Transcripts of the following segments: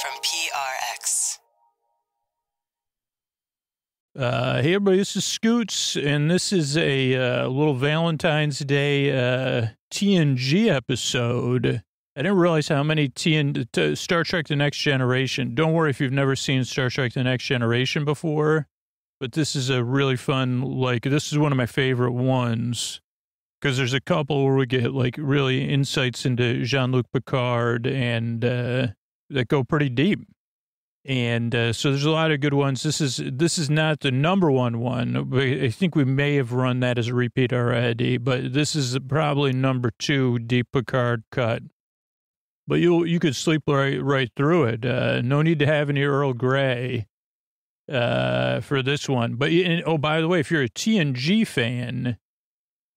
from PRX. Uh, hey everybody, this is Scoots, and this is a uh, little Valentine's Day uh, TNG episode. I didn't realize how many TN t- Star Trek: The Next Generation. Don't worry if you've never seen Star Trek: The Next Generation before, but this is a really fun. Like this is one of my favorite ones because there's a couple where we get like really insights into Jean Luc Picard and uh, that go pretty deep. And uh, so there's a lot of good ones. This is this is not the number one one. I think we may have run that as a repeat already, but this is probably number two Deep Picard cut. But you you could sleep right right through it. Uh, no need to have any Earl Grey uh, for this one. But and, oh, by the way, if you're a TNG fan,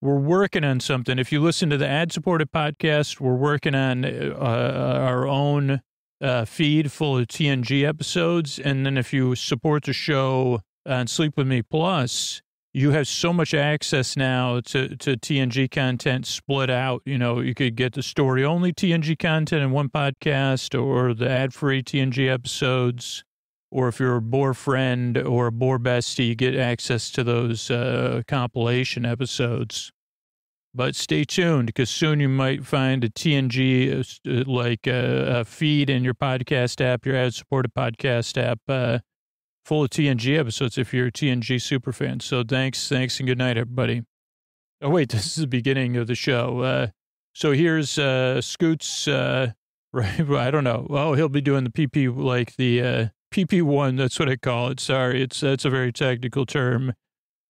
we're working on something. If you listen to the ad supported podcast, we're working on uh, our own uh, feed full of TNG episodes. And then if you support the show on Sleep With Me Plus, you have so much access now to, to TNG content split out. You know, you could get the story only TNG content in one podcast or the ad free TNG episodes. Or if you're a Boar friend or a Boar bestie, you get access to those uh, compilation episodes. But stay tuned because soon you might find a TNG uh, like uh, a feed in your podcast app, your ad supported podcast app, uh, full of TNG episodes if you're a TNG super fan. So thanks, thanks, and good night, everybody. Oh wait, this is the beginning of the show. Uh, so here's uh, Scoots. Uh, right, I don't know. Oh, he'll be doing the PP like the PP one. That's what I call it. Sorry, it's that's a very technical term.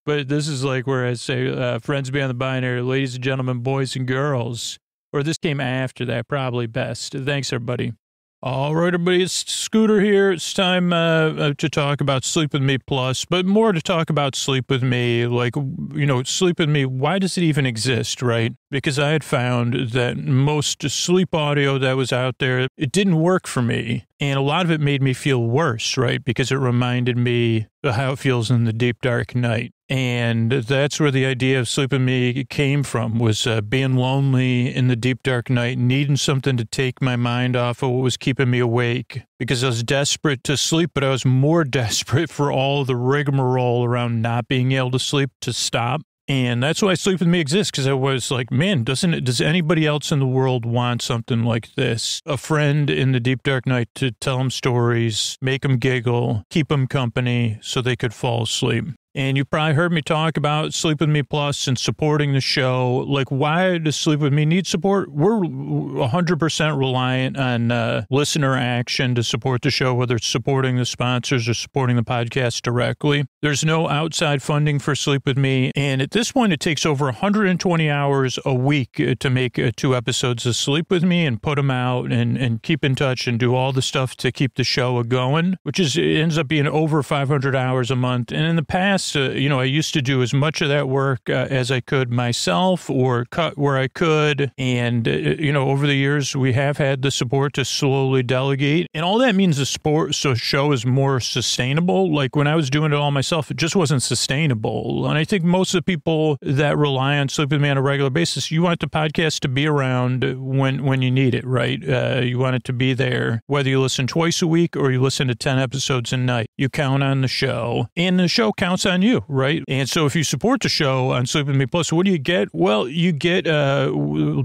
But this is like where I say, uh, friends beyond the binary, ladies and gentlemen, boys and girls. Or this came after that, probably best. Thanks, everybody. All right, everybody, it's Scooter here. It's time uh, uh, to talk about Sleep With Me Plus, but more to talk about Sleep With Me. Like, you know, Sleep With Me, why does it even exist, right? Because I had found that most sleep audio that was out there, it didn't work for me. And a lot of it made me feel worse, right? Because it reminded me of how it feels in the deep, dark night. And that's where the idea of Sleep With Me came from, was uh, being lonely in the deep, dark night, needing something to take my mind off of what was keeping me awake. Because I was desperate to sleep, but I was more desperate for all the rigmarole around not being able to sleep to stop. And that's why Sleep With Me exists, because I was like, man, doesn't it, does anybody else in the world want something like this? A friend in the deep dark night to tell them stories, make them giggle, keep them company so they could fall asleep. And you probably heard me talk about Sleep With Me Plus and supporting the show. Like, why does Sleep With Me need support? We're 100% reliant on uh, listener action to support the show, whether it's supporting the sponsors or supporting the podcast directly. There's no outside funding for Sleep With Me. And at this point, it takes over 120 hours a week uh, to make uh, two episodes of Sleep With Me and put them out and, and keep in touch and do all the stuff to keep the show a going, which is ends up being over 500 hours a month. And in the past, uh, you know, I used to do as much of that work uh, as I could myself or cut where I could. And, uh, you know, over the years, we have had the support to slowly delegate. And all that means the sport so show is more sustainable. Like when I was doing it all myself, it just wasn't sustainable. And I think most of the people that rely on Sleep With Me on a regular basis, you want the podcast to be around when, when you need it, right? Uh, you want it to be there, whether you listen twice a week or you listen to 10 episodes a night. You count on the show, and the show counts on you, right? And so if you support the show on Sleep With Me Plus, what do you get? Well, you get uh,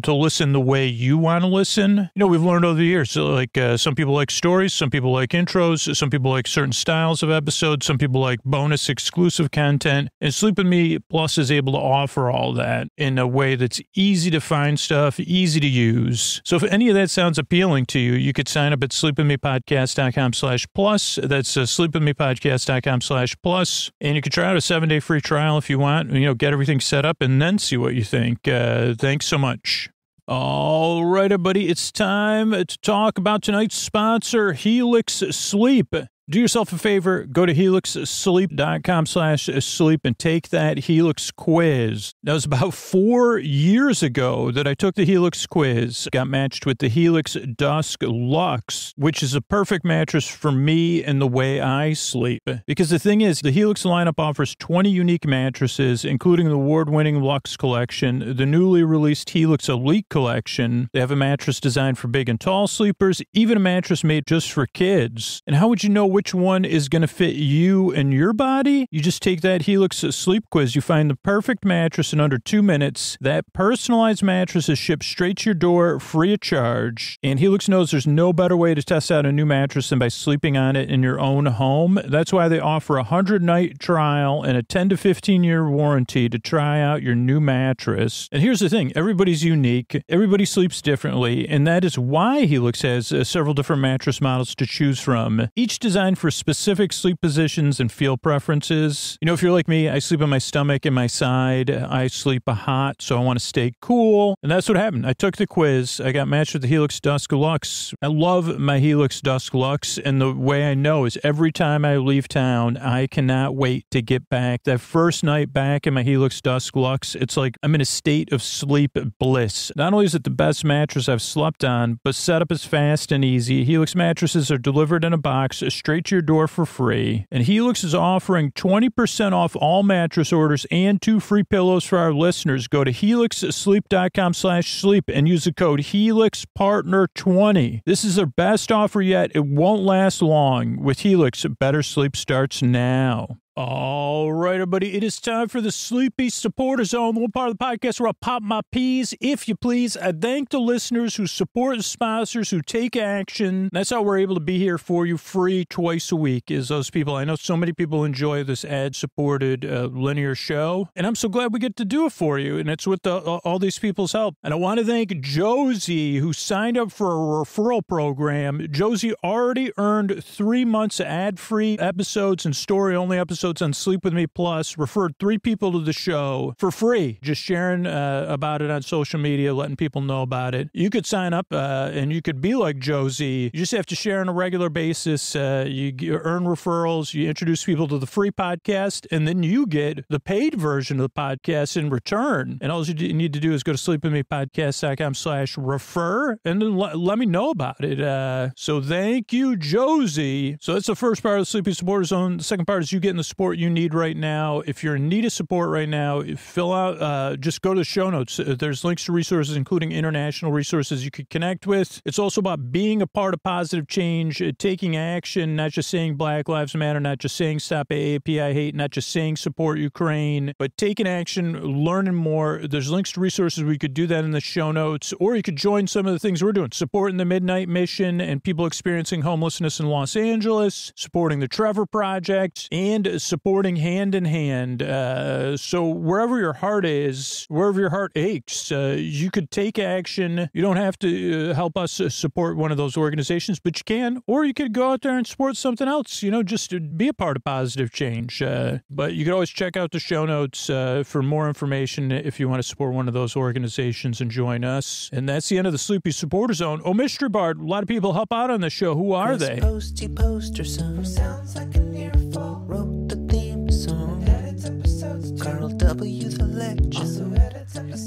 to listen the way you want to listen. You know, we've learned over the years, so like uh, some people like stories, some people like intros, some people like certain styles of episodes, some people like bonus exclusive content. And Sleep With Me Plus is able to offer all that in a way that's easy to find stuff, easy to use. So if any of that sounds appealing to you, you could sign up at sleepwithmepodcast.com slash plus. That's uh, sleepwithmepodcast.com slash plus. And you can try out a seven day free trial if you want. You know, get everything set up and then see what you think. Uh, thanks so much. All right, everybody, it's time to talk about tonight's sponsor, Helix Sleep. Do yourself a favor, go to helixsleep.com slash sleep and take that Helix quiz. That was about four years ago that I took the Helix quiz, got matched with the Helix Dusk Lux, which is a perfect mattress for me and the way I sleep. Because the thing is, the Helix lineup offers 20 unique mattresses, including the award-winning Lux collection, the newly released Helix Elite collection. They have a mattress designed for big and tall sleepers, even a mattress made just for kids. And how would you know which one is going to fit you and your body? You just take that Helix sleep quiz. You find the perfect mattress in under two minutes. That personalized mattress is shipped straight to your door free of charge. And Helix knows there's no better way to test out a new mattress than by sleeping on it in your own home. That's why they offer a 100 night trial and a 10 to 15 year warranty to try out your new mattress. And here's the thing everybody's unique, everybody sleeps differently. And that is why Helix has uh, several different mattress models to choose from, each designed for specific sleep positions and feel preferences. You know, if you're like me, I sleep on my stomach and my side. I sleep a hot, so I want to stay cool. And that's what happened. I took the quiz. I got matched with the Helix Dusk Lux. I love my Helix Dusk Lux. And the way I know is every time I leave town, I cannot wait to get back. That first night back in my Helix Dusk Lux, it's like I'm in a state of sleep bliss. Not only is it the best mattress I've slept on, but setup is fast and easy. Helix mattresses are delivered in a box straight to your door for free. And Helix is offering 20% off all mattress orders and two free pillows for our listeners. Go to helixsleep.com slash sleep and use the code HelixPartner20. This is their best offer yet. It won't last long. With Helix, better sleep starts now. All right, everybody. It is time for the Sleepy Supporter Zone, the one part of the podcast where I pop my peas, if you please. I thank the listeners who support the sponsors, who take action. That's how we're able to be here for you free twice a week, is those people. I know so many people enjoy this ad-supported uh, linear show, and I'm so glad we get to do it for you, and it's with the, all these people's help. And I want to thank Josie, who signed up for a referral program. Josie already earned three months of ad-free episodes and story-only episodes episodes on Sleep With Me Plus, referred three people to the show for free, just sharing uh, about it on social media, letting people know about it. You could sign up uh, and you could be like Josie. You just have to share on a regular basis. Uh, you, earn referrals, you introduce people to the free podcast, and then you get the paid version of the podcast in return. And all you need to do is go to sleepwithmepodcast.com slash refer and then l- let me know about it. Uh, so thank you, Josie. So that's the first part of the Sleepy Supporter Zone. The second part is you getting the support you need right now. If you're in need of support right now, fill out, uh, just go to the show notes. Uh, there's links to resources, including international resources you could connect with. It's also about being a part of positive change, uh, taking action, not just saying Black Lives Matter, not just saying stop AAPI hate, not just saying support Ukraine, but taking action, learning more. There's links to resources We could do that in the show notes, or you could join some of the things we're doing, supporting the Midnight Mission and people experiencing homelessness in Los Angeles, supporting the Trevor Project, and supporting hand in hand. Uh, so wherever your heart is, wherever your heart aches, uh, you could take action. You don't have to uh, help us uh, support one of those organizations, but you can, or you could go out there and support something else. You know, just to be a part of positive change. Uh, but you could always check out the show notes uh, for more information if you want to support one of those organizations and join us. And that's the end of the Sleepy Supporter Zone. Oh, Mystery Bard, a lot of people help out on the show. Who are they? Posty poster sounds like Carl W. the legend.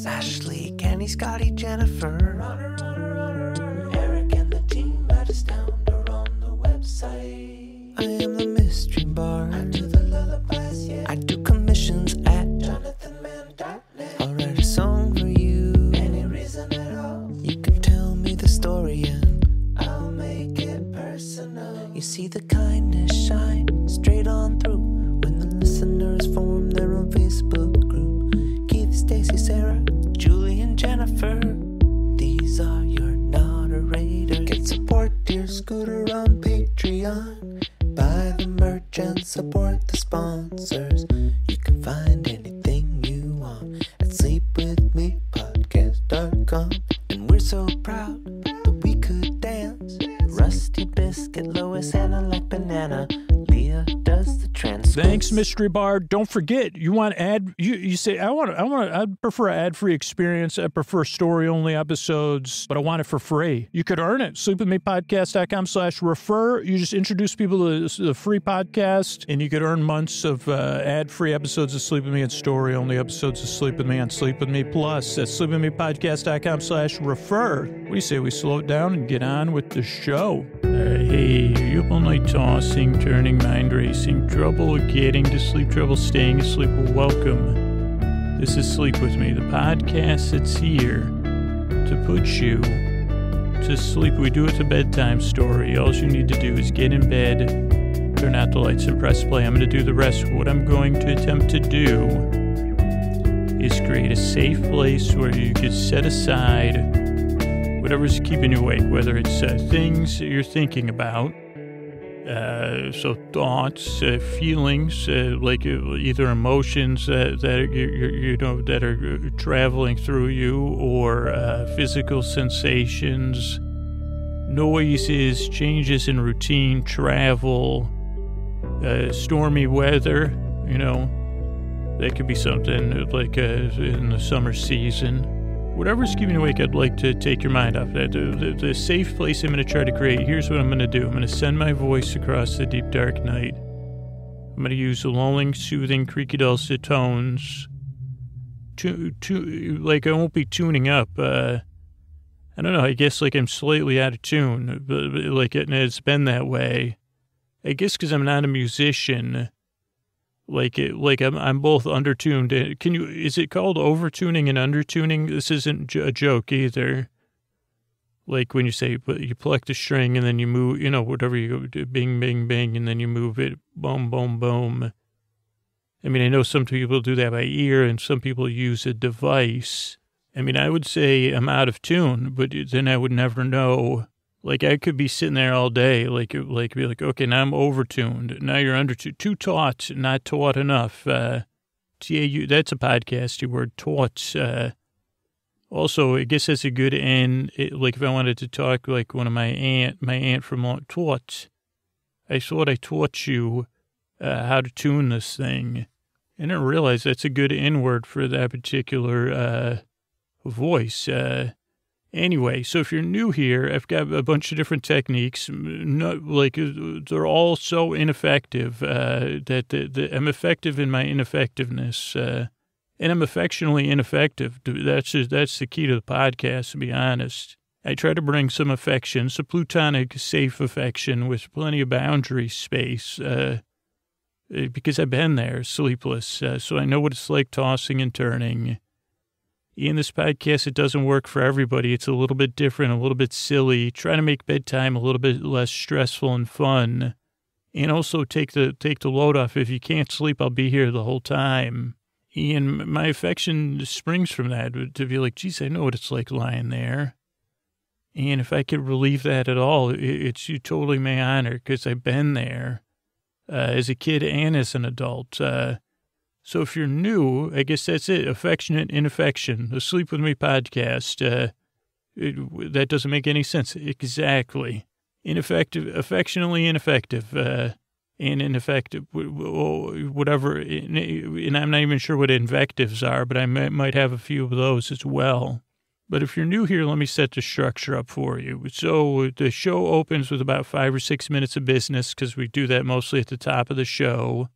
Ashley, Kenny, Scotty, Jennifer. Runner, runner, runner. Eric and the team at Astound are on the website. I am the mystery bard. I do the lullabies, yeah. I do commissions at jonathanmann.net. I'll write a song for you. Any reason at all. You can tell me the story and I'll make it personal. You see the kindness shine straight on through when the listeners form their own Facebook group. Keith, Stacy, Sarah, Julie, and Jennifer. These are your moderators. Get support dear Scooter on Patreon. Buy the merch and support the sponsors. You can find anything you want at sleepwithmepodcast.com. And we're so proud that we could dance. Rusty Biscuit, Lois, Anna like banana. Does the transcription. Thanks, Mystery Bard. Don't forget, you want ad? You you say I want I want I prefer ad free experience. I prefer story only episodes, but I want it for free. You could earn it. Sleepwithmepodcast.com slash refer. You just introduce people to the free podcast, and you could earn months of uh, ad free episodes of Sleep with Me and story only episodes of Sleep with Me on Sleep with Me Plus. That's sleepwithmepodcast.com slash refer. What do you say we slow it down and get on with the show? Uh, hey, you only tossing, turning, mind racing, trouble getting to sleep, trouble staying asleep. Welcome. This is Sleep With Me, the podcast that's here to put you to sleep. We do it a bedtime story. All you need to do is get in bed, turn out the lights, and press play. I'm going to do the rest. What I'm going to attempt to do is create a safe place where you can set aside whatever's keeping you awake, whether it's uh, things that you're thinking about, so thoughts, uh, feelings, uh, like uh, either emotions uh, that you, you, know that are uh, traveling through you, or uh, physical sensations, noises, changes in routine, travel, uh, stormy weather. You know, that could be something like uh, in the summer season whatever's keeping you awake, I'd like to take your mind off that. The, the, the safe place I'm going to try to create, here's what I'm going to do I'm going to send my voice across the deep, dark night. I'm going to use lulling, soothing, creaky, dulcet tones. To, to, like, I won't be tuning up. Uh, I don't know. I guess, like, I'm slightly out of tune. But, but, like, it, it's been that way. I guess because I'm not a musician like it, like I'm I'm both undertuned. Can you? Is it called overtuning and undertuning? This isn't a joke either. Like when you say but you pluck the string and then you move, you know, whatever you do, bing, bing, bing, and then you move it, boom, boom, boom. I mean, I know some people do that by ear, and some people use a device. I mean, I would say I'm out of tune, but then I would never know. Like I could be sitting there all day, like like be like, okay, now I'm overtuned. Now you're under too, taught, not taught enough. Uh, T A U. That's a podcasty word, taught. Uh, also, I guess that's a good end. It, like if I wanted to talk like one of my aunt, my aunt from Long- taught. I thought I taught you uh, how to tune this thing. And I didn't realize that's a good N word for that particular uh, voice. Uh, Anyway, so if you're new here, I've got a bunch of different techniques. No, like uh, they're all so ineffective uh, that the, the, I'm effective in my ineffectiveness, uh, and I'm affectionately ineffective. That's just, that's the key to the podcast. To be honest, I try to bring some affection, some plutonic, safe affection with plenty of boundary space, uh, because I've been there, sleepless, uh, so I know what it's like tossing and turning in this podcast, it doesn't work for everybody. It's a little bit different, a little bit silly. Try to make bedtime a little bit less stressful and fun. And also take the take the load off. If you can't sleep, I'll be here the whole time. And my affection springs from that to be like, geez, I know what it's like lying there. And if I could relieve that at all, it's you totally my honor because I've been there uh, as a kid and as an adult. Uh, so if you're new, I guess that's it. Affectionate infection. The Sleep With Me podcast. Uh, it, that doesn't make any sense. Exactly. Ineffective, affectionately ineffective, uh, and ineffective, whatever. And I'm not even sure what invectives are, but I might have a few of those as well. But if you're new here, let me set the structure up for you. So the show opens with about five or six minutes of business because we do that mostly at the top of the show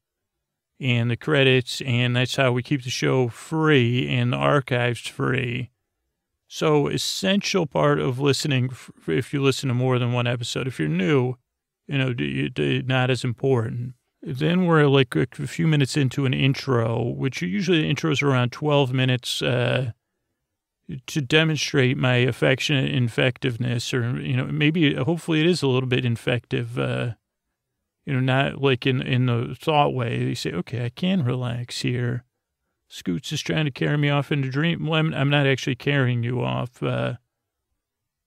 and the credits, and that's how we keep the show free and the archives free. So, essential part of listening, if you listen to more than one episode. If you're new, you know, not as important. Then we're like a few minutes into an intro, which usually the intro is around 12 minutes uh, to demonstrate my affectionate infectiveness, or, you know, maybe hopefully it is a little bit infective. Uh, you know, not like in, in the thought way. You say, okay, I can relax here. Scoots is trying to carry me off into dream. Well, I'm, I'm not actually carrying you off, uh,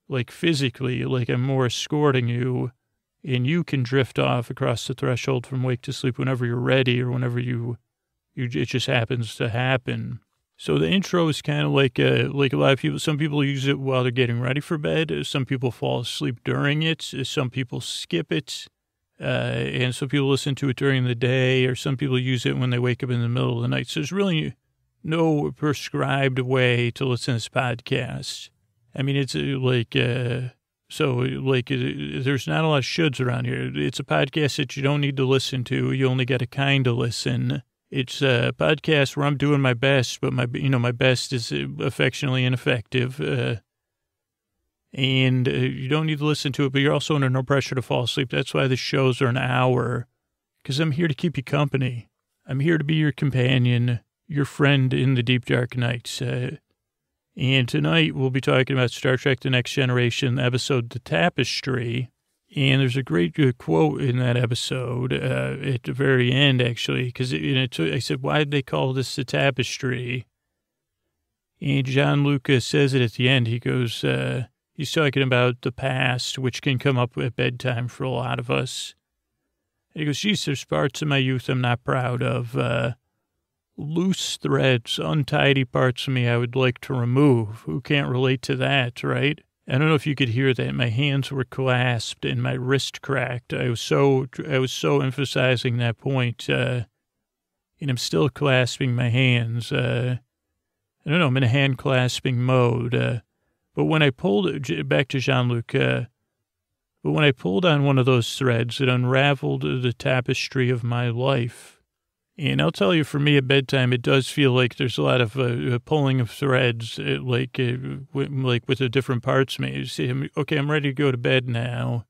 like physically, like I'm more escorting you and you can drift off across the threshold from wake to sleep whenever you're ready or whenever you, you, it just happens to happen. So the intro is kind of like uh, like a lot of people. Some people use it while they're getting ready for bed. Some people fall asleep during it. Some people skip it. Uh, and some people listen to it during the day, or some people use it when they wake up in the middle of the night. So there's really no prescribed way to listen to this podcast. I mean, it's uh, like, uh, so like, uh, there's not a lot of shoulds around here. It's a podcast that you don't need to listen to. You only got to kind of listen. It's a podcast where I'm doing my best, but my, you know, my best is affectionately ineffective. Uh, and uh, you don't need to listen to it, but you're also under no pressure to fall asleep. That's why the shows are an hour, because I'm here to keep you company. I'm here to be your companion, your friend in the deep dark nights. Uh, and tonight we'll be talking about Star Trek The Next Generation episode The Tapestry. And there's a great uh, quote in that episode uh, at the very end, actually, because I said, why did they call this the tapestry? And John Lucas says it at the end. He goes, uh, He's talking about the past, which can come up at bedtime for a lot of us. he goes, geez, there's parts of my youth I'm not proud of. Uh, loose threads, untidy parts of me I would like to remove. Who can't relate to that, right? I don't know if you could hear that. My hands were clasped and my wrist cracked. I was so, I was so emphasizing that point. Uh, and I'm still clasping my hands. Uh, I don't know. I'm in a hand clasping mode. Uh, but when I pulled back to Jean Luc, uh, but when I pulled on one of those threads, it unraveled the tapestry of my life. And I'll tell you, for me at bedtime, it does feel like there's a lot of uh, pulling of threads, uh, like uh, like with the different parts me. You see, okay, I'm ready to go to bed now,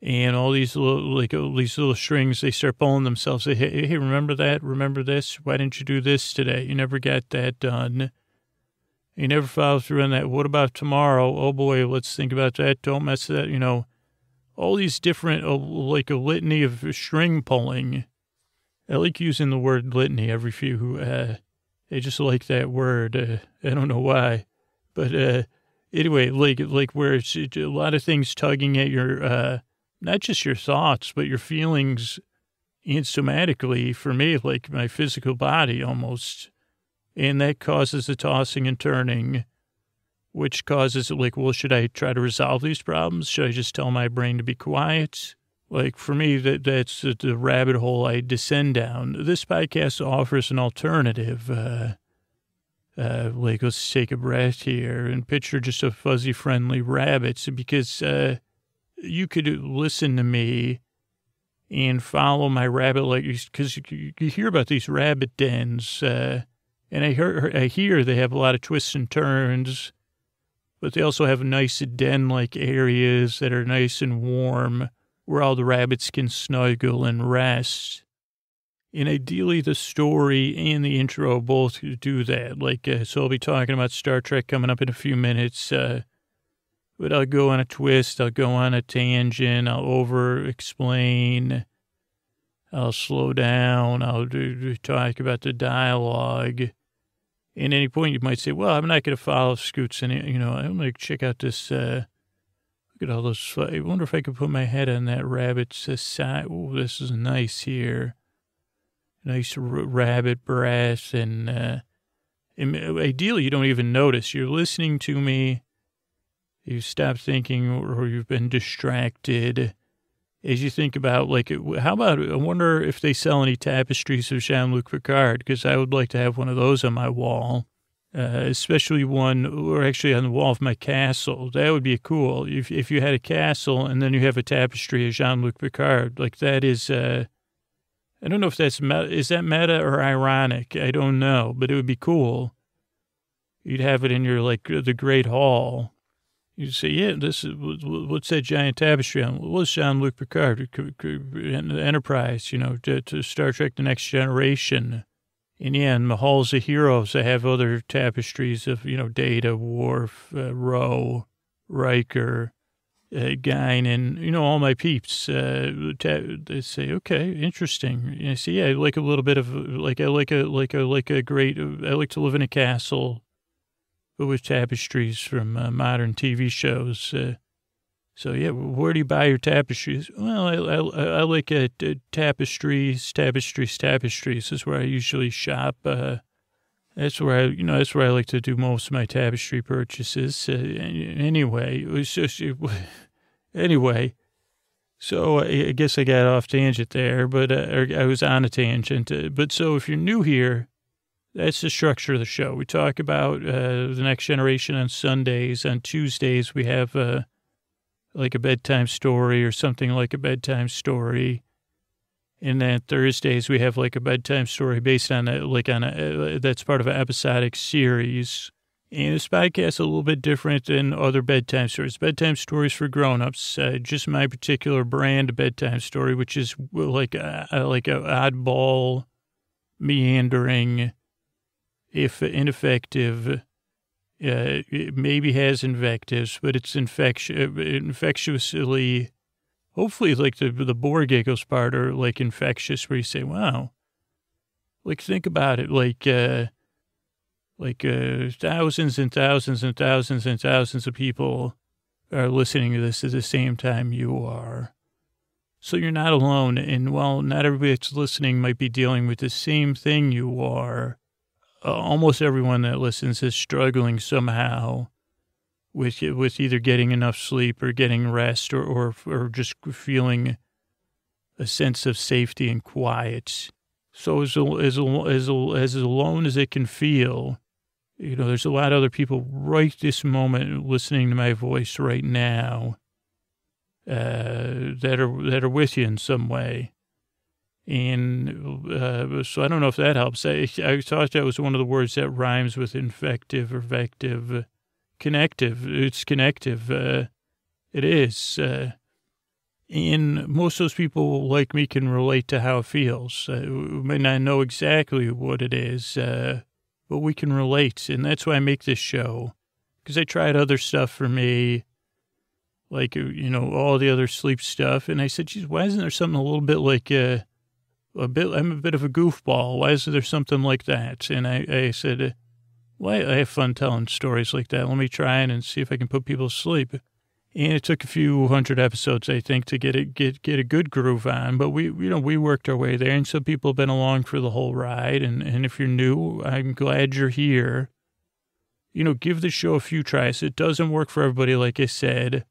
and all these little like all these little strings, they start pulling themselves. Hey, hey, remember that? Remember this? Why didn't you do this today? You never got that done. You never follow through on that. What about tomorrow? Oh boy, let's think about that. Don't mess that. You know, all these different, uh, like a litany of string pulling. I like using the word litany every few. Uh, I just like that word. Uh, I don't know why, but uh, anyway, like like where it's a lot of things tugging at your, uh, not just your thoughts, but your feelings, and somatically for me, like my physical body almost and that causes the tossing and turning, which causes like, well, should I try to resolve these problems? Should I just tell my brain to be quiet? Like for me, that that's the rabbit hole I descend down. This podcast offers an alternative. Uh, uh, like let's take a breath here and picture just a fuzzy, friendly rabbit, because uh, you could listen to me and follow my rabbit like because you, you, hear about these rabbit dens. Uh, and I hear, I hear they have a lot of twists and turns, but they also have nice den-like areas that are nice and warm where all the rabbits can snuggle and rest. And ideally, the story and the intro both do that. Like, uh, so I'll be talking about Star Trek coming up in a few minutes. Uh, but I'll go on a twist. I'll go on a tangent. I'll over explain. I'll slow down. I'll do, do, talk about the dialogue at any point you might say, well, I'm not going to follow Scoots and, you know, I'm going to check out this, uh, look at all those, I wonder if I could put my head on that rabbit's uh, side. Oh, this is nice here. Nice r- rabbit brass. And, uh, ideally, you don't even notice. You're listening to me. You stop thinking or you've been distracted as you think about, like, how about, I wonder if they sell any tapestries of Jean Luc Picard, because I would like to have one of those on my wall, uh, especially one, or actually on the wall of my castle. That would be cool. If, if you had a castle and then you have a tapestry of Jean Luc Picard, like, that is, uh, I don't know if that's, meta, is that meta or ironic? I don't know, but it would be cool. You'd have it in your, like, the Great Hall you say, yeah, this is what's that giant tapestry on? What's Jean Luc Picard, Enterprise, you know, to, to, Star Trek: The Next Generation. And yeah, in the halls of heroes, I have other tapestries of you know Data, Worf, uh, Ro, Riker, uh, Guinan, you know, all my peeps. Uh, they say, okay, interesting. And I say, yeah, I like a little bit of like I like a like a like a great. I like to live in a castle with tapestries from uh, modern TV shows. Uh, so yeah, where do you buy your tapestries? Well, I, I, I like uh, tapestries, tapestries, tapestries. Is where I usually shop. Uh, that's where I, you know, that's where I like to do most of my tapestry purchases. Uh, anyway, it was just, anyway. So I guess I got off tangent there, but uh, I was on a tangent. But so if you're new here, that's the structure of the show. We talk about uh, the next generation on Sundays. On Tuesdays, we have uh, like a bedtime story or something like a bedtime story. And then Thursdays, we have like a bedtime story based on a, like on a, uh, that's part of an episodic series. And this podcast is a little bit different than other bedtime stories. Bedtime stories for grown-ups, uh, just my particular brand of bedtime story, which is like a, like a oddball, meandering, if ineffective, uh, it maybe has invectives, but it's infectious, infectiously, hopefully like the, the bore giggles part are like infectious where you say, wow, like think about it, like, uh, like uh, thousands and thousands and thousands and thousands of people are listening to this at the same time you are. So you're not alone. And while not everybody that's listening might be dealing with the same thing you are, uh, almost everyone that listens is struggling somehow with with either getting enough sleep or getting rest or or, or just feeling a sense of safety and quiet. So as as as as alone as it can feel, you know, there's a lot of other people right this moment listening to my voice right now uh, that are that are with you in some way. And uh, so I don't know if that helps. I, I thought that was one of the words that rhymes with infective or vective. Connective. It's connective. Uh, it is. Uh, and most of those people like me can relate to how it feels. Uh, we may not know exactly what it is, uh, but we can relate. And that's why I make this show. Because I tried other stuff for me, like, uh, you know, all the other sleep stuff. And I said, geez, why isn't there something a little bit like uh, a bit, I'm a bit of a goofball. Why isn't there something like that? And I, I said, uh, well, I have fun telling stories like that. Let me try it and see if I can put people to sleep. And it took a few hundred episodes, I think, to get it get get a good groove on. But we, you know, we worked our way there, and some people have been along for the whole ride. And and if you're new, I'm glad you're here. You know, give the show a few tries. It doesn't work for everybody, like I said,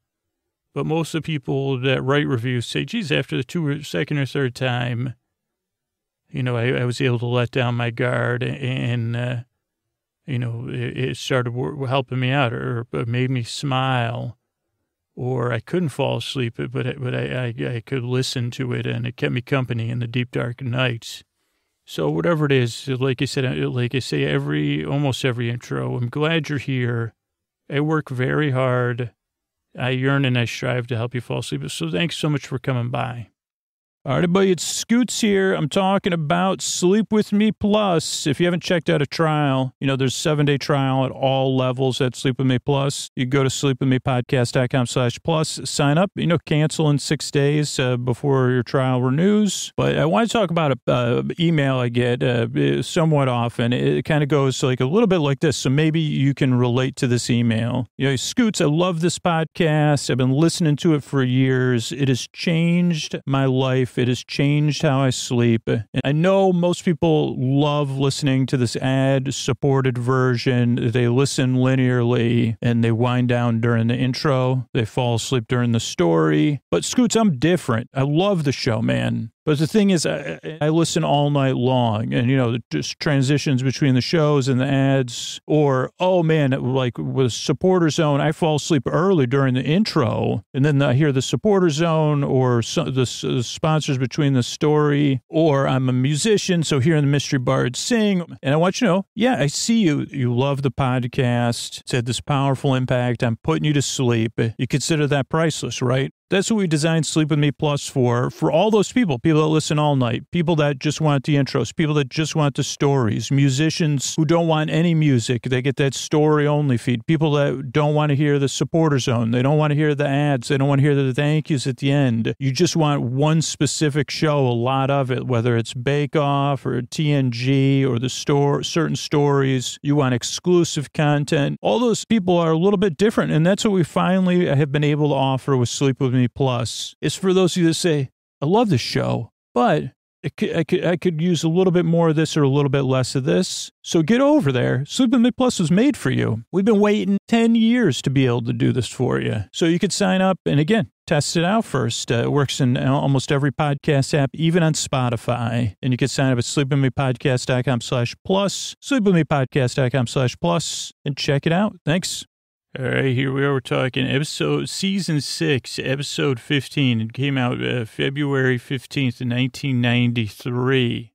but most of the people that write reviews say, "Geez, after the two or second or third time, you know, I, I was able to let down my guard and." Uh, you know, it, it started helping me out or, or made me smile or I couldn't fall asleep, but I, but I, I, I could listen to it and it kept me company in the deep dark nights. So whatever it is, like I said, like I say every almost every intro, I'm glad you're here. I work very hard. I yearn and I strive to help you fall asleep. So thanks so much for coming by. All right, everybody, it's Scoots here. I'm talking about Sleep With Me Plus. If you haven't checked out a trial, you know, there's seven day trial at all levels at Sleep With Me Plus. You go to sleepwithmepodcast.com slash plus, sign up, you know, cancel in six days uh, before your trial renews. But I want to talk about an uh, email I get uh, somewhat often. It kind of goes like a little bit like this. So maybe you can relate to this email. You know, Scoots, I love this podcast. I've been listening to it for years. It has changed my life. It has changed how I sleep. I know most people love listening to this ad supported version. They listen linearly and they wind down during the intro. They fall asleep during the story. But Scoots, I'm different. I love the show, man. But the thing is, I, I listen all night long, and you know, just transitions between the shows and the ads. Or, oh man, like with supporter zone, I fall asleep early during the intro, and then I hear the supporter zone or the, the sponsors between the story. Or I'm a musician, so hearing the mystery bard sing, and I want you to know, yeah, I see you. You love the podcast. It's had this powerful impact. I'm putting you to sleep. You consider that priceless, right? That's what we designed Sleep With Me Plus for, for all those people, people that listen all night, people that just want the intros, people that just want the stories, musicians who don't want any music, they get that story only feed, people that don't want to hear the supporter zone, they don't want to hear the ads, they don't want to hear the thank yous at the end. You just want one specific show, a lot of it, whether it's Bake Off or TNG or the store, certain stories. You want exclusive content. All those people are a little bit different, and that's what we finally have been able to offer with Sleep With Me Plus. It's for those of you that say, I love this show, but could, I, could, I could use a little bit more of this or a little bit less of this. So get over there. Sleep With Me Plus was made for you. We've been waiting 10 years to be able to do this for you. So you could sign up. And again, test it out first. Uh, it works in almost every podcast app, even on Spotify. And you can sign up at sleepwithmepodcast.com slash plus, sleepwithmepodcast.com slash plus, and check it out. Thanks. All right, here we are. We're talking episode, season six, episode 15. It came out uh, February 15th, 1993.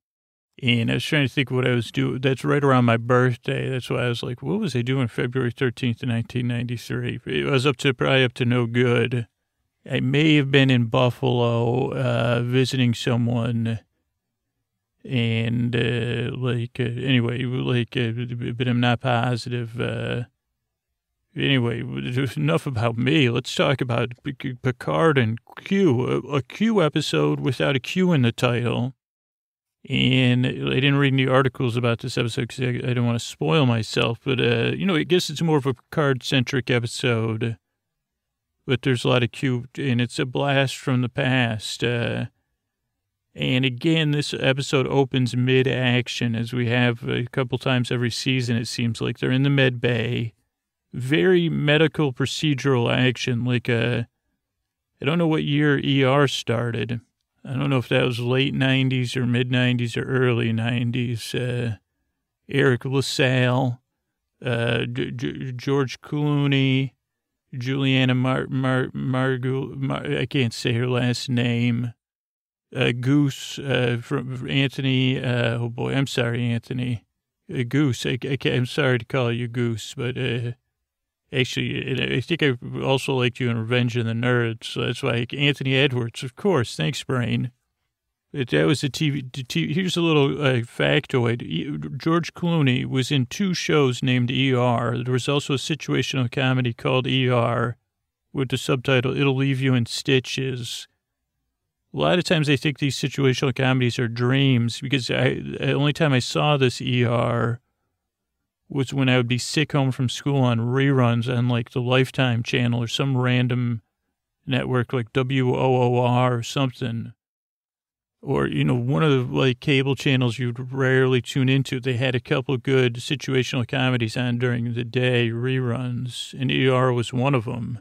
And I was trying to think what I was doing. That's right around my birthday. That's why I was like, what was I doing February 13th, 1993? I was up to probably up to no good. I may have been in Buffalo uh, visiting someone. And uh, like, uh, anyway, like, uh, but I'm not positive. Anyway, enough about me. Let's talk about Picard and Q. A Q episode without a Q in the title. And I didn't read any articles about this episode because I, I don't want to spoil myself. But, uh, you know, I guess it's more of a Picard centric episode. But there's a lot of Q, and it's a blast from the past. Uh, and again, this episode opens mid action, as we have a couple times every season, it seems like. They're in the med bay very medical procedural action, like a, I don't know what year ER started. I don't know if that was late 90s or mid 90s or early 90s. Uh, Eric LaSalle, uh, George Clooney, Juliana Mar, Mar, Margu, Mar, I can't say her last name. Uh, Goose, uh, from Anthony, uh, oh boy, I'm sorry, Anthony. Uh, Goose, I, I am sorry to call you Goose, but, uh, Actually, I think I also liked you in Revenge of the Nerds. So that's why Anthony Edwards, of course. Thanks, Brain. That was a TV, TV. Here's a little uh, factoid. George Clooney was in two shows named ER. There was also a situational comedy called ER with the subtitle "It'll Leave You in Stitches." A lot of times, I think these situational comedies are dreams because I the only time I saw this ER was when I would be sick home from school on reruns on like the Lifetime channel or some random network like WOOR or something. Or, you know, one of the like cable channels you'd rarely tune into. They had a couple good situational comedies on during the day, reruns, and ER was one of them.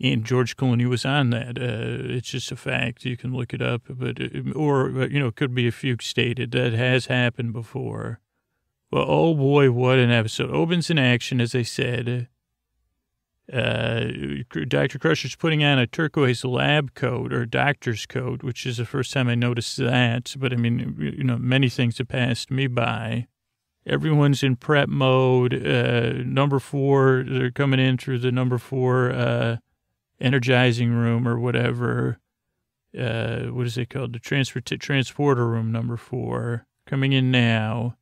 And George Clooney was on that. Uh, it's just a fact. You can look it up, but, uh, or, you know, it could be a fugue stated. That has happened before. Well, oh boy, what an episode. Opens in action, as I said. Uh, Dr. Crusher's putting on a turquoise lab coat or doctor's coat, which is the first time I noticed that. But I mean, you know, many things have passed me by. Everyone's in prep mode. Uh, number four, they're coming in through the number four uh, energizing room or whatever. Uh, what is it called? The transport transporter room number four. Coming in now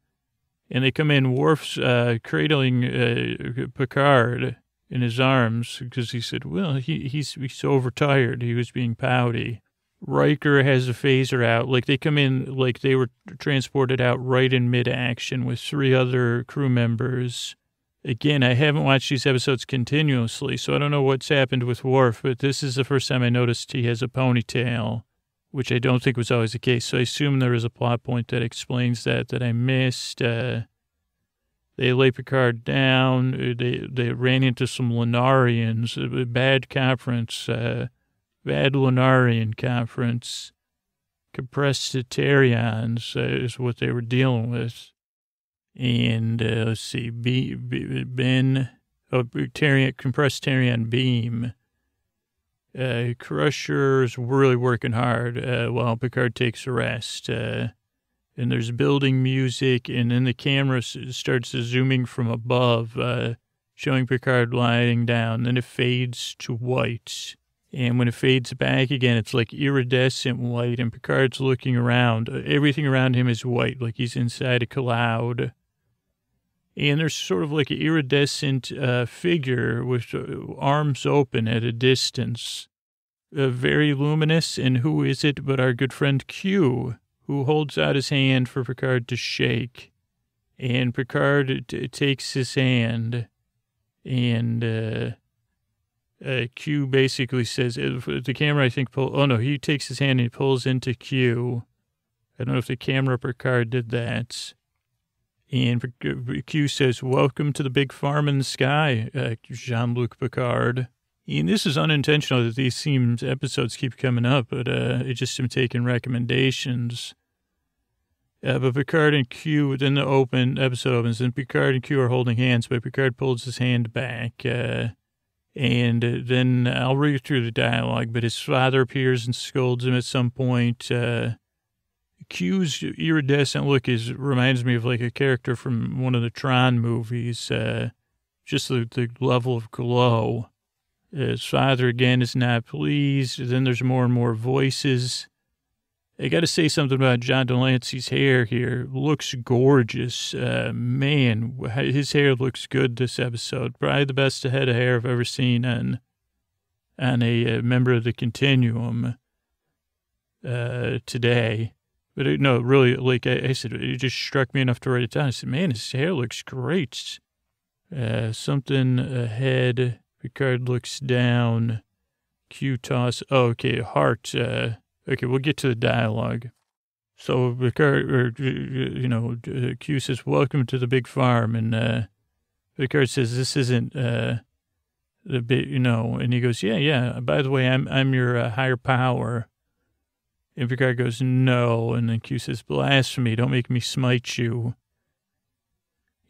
and they come in. Worf's uh, cradling uh, Picard in his arms because he said, "Well, he, he's he's so overtired. He was being pouty." Riker has a phaser out. Like they come in, like they were transported out right in mid action with three other crew members. Again, I haven't watched these episodes continuously, so I don't know what's happened with Worf, but this is the first time I noticed he has a ponytail which I don't think was always the case. So I assume there is a plot point that explains that that I missed. Uh, they lay Picard down. Uh, they they ran into some Lenarians. A bad conference. Uh, bad Lenarian conference. Compressed Terrians uh, is what they were dealing with. And uh, let's see, B, B, Ben, oh, Terrian, compressed Terrian beam uh, Crusher's really working hard uh, while Picard takes a rest. Uh, and there's building music, and then the camera starts zooming from above, uh, showing Picard lying down. Then it fades to white. And when it fades back again, it's like iridescent white, and Picard's looking around. Everything around him is white, like he's inside a cloud. And there's sort of like an iridescent uh, figure with uh, arms open at a distance, uh, very luminous. And who is it but our good friend Q, who holds out his hand for Picard to shake. And Picard t- takes his hand, and uh, uh, Q basically says, uh, the camera, I think, pull, oh no, he takes his hand and he pulls into Q. I don't know if the camera Picard did that and Q says, Welcome to the big farm in the sky, uh, Jean Luc Picard. And this is unintentional that these themes episodes keep coming up, but uh, it just am taking recommendations. Uh, but Picard and Q, within the open episode opens, and Picard and Q are holding hands, but Picard pulls his hand back. Uh, and then I'll read through the dialogue, but his father appears and scolds him at some point. Uh, Q's iridescent look is reminds me of like a character from one of the Tron movies. Uh, just the, the level of glow. His father again is not pleased. Then there's more and more voices. I got to say something about John de Lancie's hair here. Looks gorgeous. Uh, man, his hair looks good this episode. Probably the best head of hair I've ever seen on, on a, a member of the Continuum uh, today. But it, no, really, like I, I, said, it just struck me enough to write it down. I said, man, his hair looks great. Uh, something ahead. Picard looks down. Q toss. Oh, okay, heart. Uh, okay, we'll get to the dialogue. So Picard, or, you know, Q says, welcome to the big farm. And uh, Picard says, this isn't uh, the big, you know, and he goes, yeah, yeah. By the way, I'm, I'm your uh, higher power. And Picard goes, no. And then Q says, blasphemy, don't make me smite you.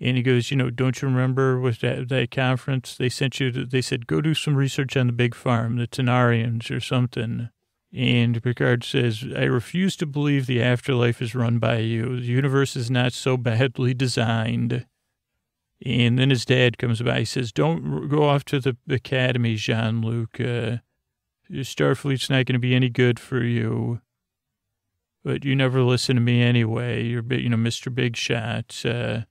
And he goes, you know, don't you remember with that, that conference? They sent you, to, they said, go do some research on the big farm, the Lenarians or something. And Picard says, I refuse to believe the afterlife is run by you. The universe is not so badly designed. And then his dad comes by. He says, don't go off to the academy, Jean-Luc. Uh, Starfleet's not going to be any good for you but you never listen to me anyway. You're, you know, Mr. Big Shot. Uh,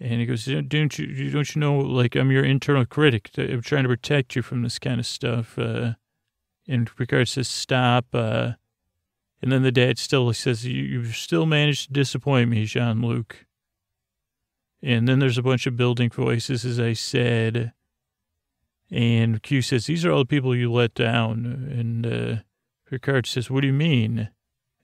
and he goes, don't you, don't you know, like, I'm your internal critic. I'm trying to protect you from this kind of stuff. Uh, and Picard says, stop. Uh, and then the dad still says, you, you've still managed to disappoint me, Jean-Luc. And then there's a bunch of building voices, as I said. And Q says, these are all the people you let down. And uh, Picard says, what do you mean?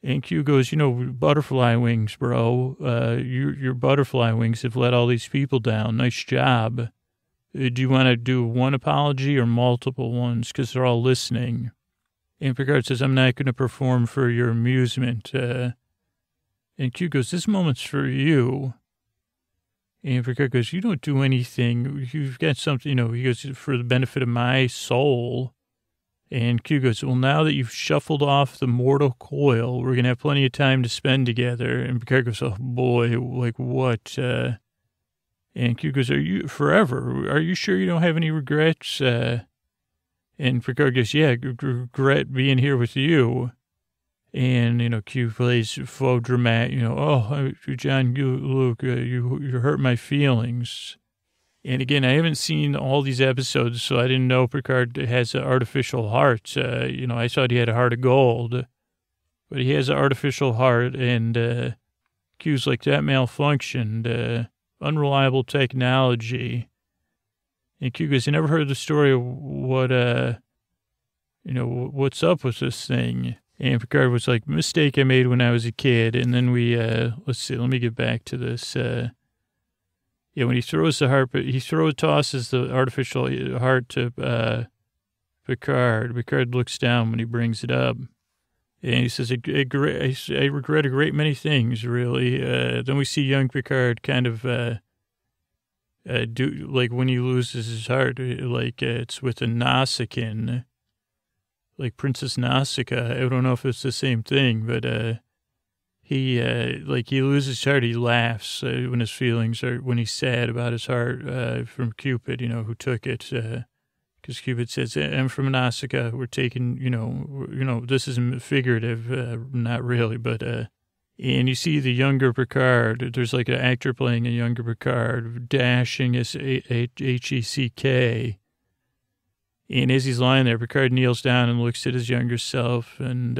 And Q goes, you know, butterfly wings, bro. Uh, your, your butterfly wings have let all these people down. Nice job. Uh, do you want to do one apology or multiple ones? Because they're all listening. And Picard says, I'm not going to perform for your amusement. Uh, and Q goes, this moment's for you. And Picard goes, you don't do anything. You've got something, you know, he goes, for the benefit of my soul. And Q goes, Well, now that you've shuffled off the mortal coil, we're going to have plenty of time to spend together. And Picard goes, Oh boy, like what? Uh, and Q goes, Are you forever? Are you sure you don't have any regrets? Uh, and Picard goes, Yeah, regret being here with you. And, you know, Q plays faux dramatic, you know, Oh, John, you, Luke, uh, you, you hurt my feelings. And again, I haven't seen all these episodes, so I didn't know Picard has an artificial heart. Uh, you know, I thought he had a heart of gold, but he has an artificial heart, and uh, like that malfunctioned, uh, unreliable technology. And Q goes, "You never heard the story of what, uh, you know, what's up with this thing?" And Picard was like, "Mistake I made when I was a kid." And then we, uh, let's see, let me get back to this. Uh, yeah, when he throws the heart, he throws tosses the artificial heart to uh, Picard. Picard looks down when he brings it up, and he says, "I, regret a great many things, really." Uh, then we see young Picard kind of uh, uh, do like when he loses his heart, uh, like uh, it's with a Nausicaan, like Princess Nausicaa. I don't know if it's the same thing, but uh, he uh, like he loses his heart. He laughs uh, when his feelings are when he's sad about his heart uh, from Cupid. You know who took it because uh, Cupid says, "I'm from Nausicaa. We're taking you know you know this is figurative, uh, not really, but." Uh, and you see the younger Picard. There's like an actor playing a younger Picard, dashing his H E C K. And as he's lying there, Picard kneels down and looks at his younger self and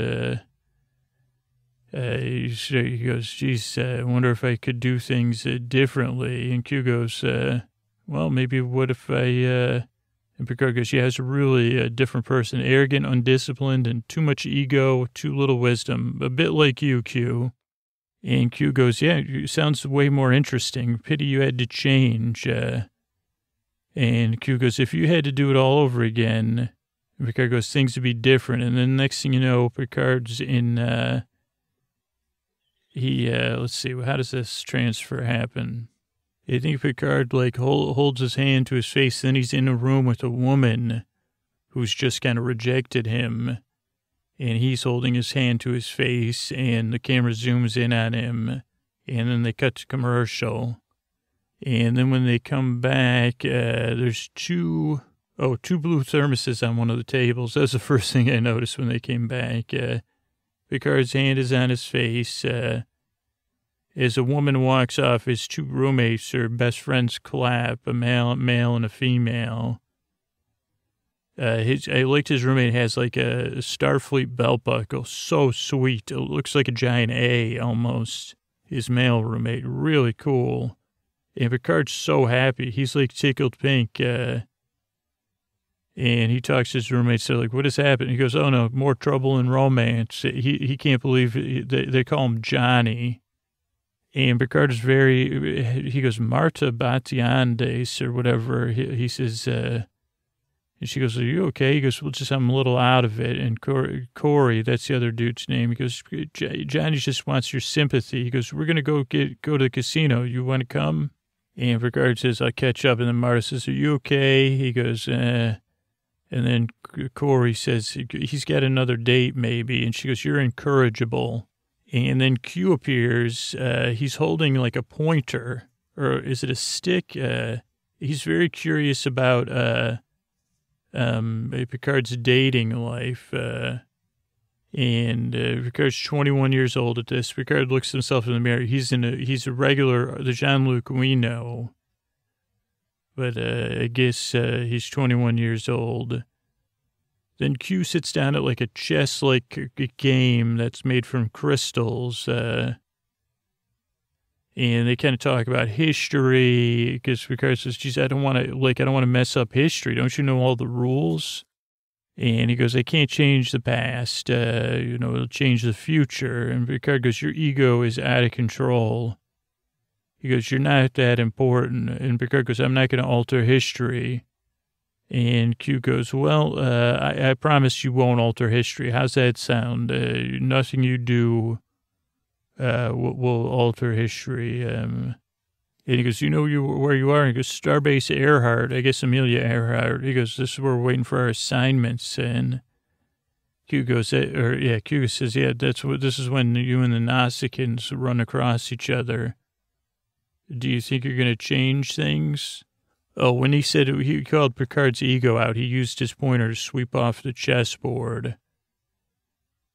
uh, he goes, geez, uh, I wonder if I could do things uh, differently. And Q goes, uh, well, maybe what if I, and Picard goes, it's a really a different person, arrogant, undisciplined, and too much ego, too little wisdom, a bit like you, Q. And Q goes, yeah, you sounds way more interesting. Pity you had to change. Uh, And Q goes, if you had to do it all over again, Picard goes, things would be different. And then next thing you know, Picard's in, uh, he, uh, let's see, how does this transfer happen? I think Picard, like, hold, holds his hand to his face, then he's in a room with a woman who's just kind of rejected him. And he's holding his hand to his face, and the camera zooms in on him. And then they cut to commercial. And then when they come back, uh, there's two oh two blue thermoses on one of the tables. That's the first thing I noticed when they came back. Uh, Picard's hand is on his face. Uh, as a woman walks off, his two roommates or best friends clap, a male, male and a female. Uh, his, I liked his roommate has like a Starfleet belt buckle, so sweet. It looks like a giant A almost. His male roommate, really cool. And Picard's so happy. He's like tickled pink. Uh, and he talks to his roommates. They're like, what has happened? He goes, oh no, more trouble in romance. He, he can't believe it. They, they call him Johnny. And Picard is very, he goes, Marta Batanides or whatever. He, he says, uh, and she goes, are you okay? He goes, well, just I'm a little out of it. And Corey, Corey that's the other dude's name. He goes, Johnny just wants your sympathy. He goes, we're going to go get, go to the casino. You want to come? And Picard says, I'll catch up. And then Marta says, are you okay? He goes, eh. And then Corey says, he's got another date maybe. And she goes, you're incorrigible. And then Q appears. Uh, he's holding like a pointer, or is it a stick? Uh, he's very curious about uh, um, Picard's dating life. Uh, and uh, Picard's 21 years old at this. Picard looks at himself in the mirror. He's in a he's a regular the Jean Luc we know, but uh, I guess uh, he's 21 years old. Then Q sits down at like a chess like game that's made from crystals. Uh, and they kind of talk about history because Picard says, geez, I don't want to, like, I don't want to mess up history. Don't you know all the rules? And he goes, I can't change the past. Uh, you know, it'll change the future. And Picard goes, your ego is out of control. He goes, you're not that important. And Picard goes, I'm not going to alter history. And Q goes, well, uh, I, I, promise you won't alter history. How's that sound? Uh, nothing you do uh, will, will, alter history. Um, and he goes, you know you, where you are? And he goes, Starbase Earhart. I guess Amelia Earhart. He goes, this is where we're waiting for our assignments. And Q goes, eh, or yeah, Q says, yeah, that's what, this is when you and the Nausicaans run across each other. Do you think you're going to change things? Oh, when he said he called Picard's ego out, he used his pointer to sweep off the chessboard.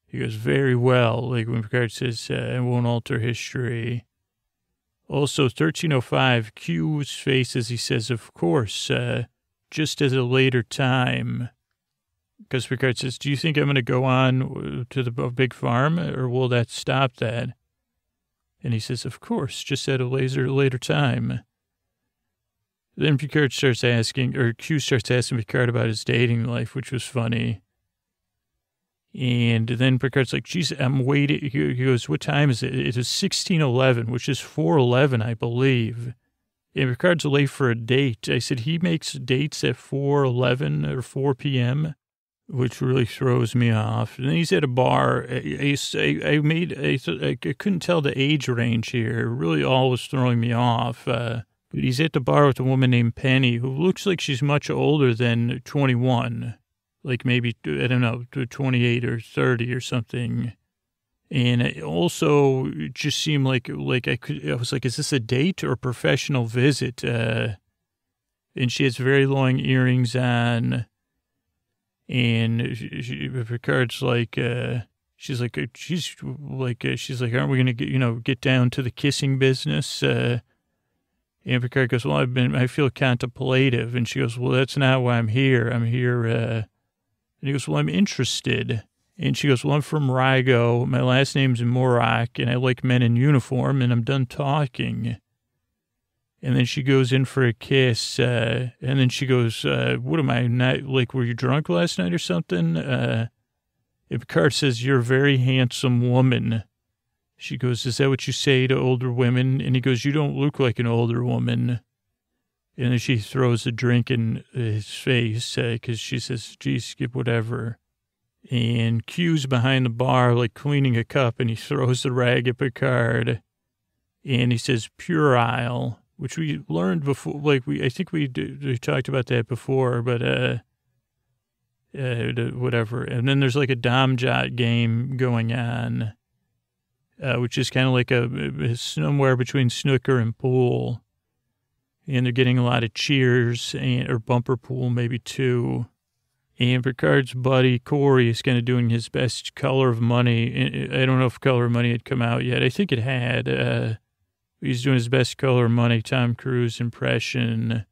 He goes, very well. Like when Picard says, uh, it won't alter history. Also, 1305, Q's face as he says, of course, uh, just at a later time. Because Picard says, do you think I'm going to go on to the big farm or will that stop that? And he says, of course, just at a later, later time. Then Picard starts asking, or Q starts asking Picard about his dating life, which was funny. And then Picard's like, geez, I'm waiting. He goes, what time is it? It is 1611, which is 411, I believe. And Picard's late for a date. I said, he makes dates at 411 or 4 p.m., which really throws me off. And he's at a bar. I, I, I made, I, I couldn't tell the age range here. Really all was throwing me off. Uh, He's at the bar with a woman named Penny who looks like she's much older than 21, like maybe, I don't know, 28 or 30 or something. And it also just seemed like, like I could, I was like, is this a date or a professional visit? Uh, and she has very long earrings on. And she, she, Picard's like, uh, she's like, she's like, uh, she's like, aren't we going to get, you know, get down to the kissing business? Uh, and Picard goes, well, I've been, I feel contemplative. And she goes, well, that's not why I'm here. I'm here. Uh, and he goes, well, I'm interested. And she goes, well, I'm from Rigo. My last name's Muroc, and I like men in uniform, and I'm done talking. And then she goes in for a kiss. Uh, and then she goes, uh, what am I not, like, were you drunk last night or something? Uh, and Picard says, you're a very handsome woman. She goes, Is that what you say to older women? And he goes, You don't look like an older woman. And then she throws a drink in his face because she says, geez, skip whatever. And Q's behind the bar, like cleaning a cup, and he throws the rag at Picard. And he says, puerile, which we learned before. Like, we, I think we, d- we talked about that before, but, uh, uh, whatever. And then there's like a Dom Jot game going on, uh, which is kind of like a, somewhere between snooker and pool. And they're getting a lot of cheers and, or bumper pool, maybe too. And Picard's buddy Corey is kind of doing his best color of money. I don't know if color of money had come out yet. I think it had. Uh, he's doing his best color of money Tom Cruise impression.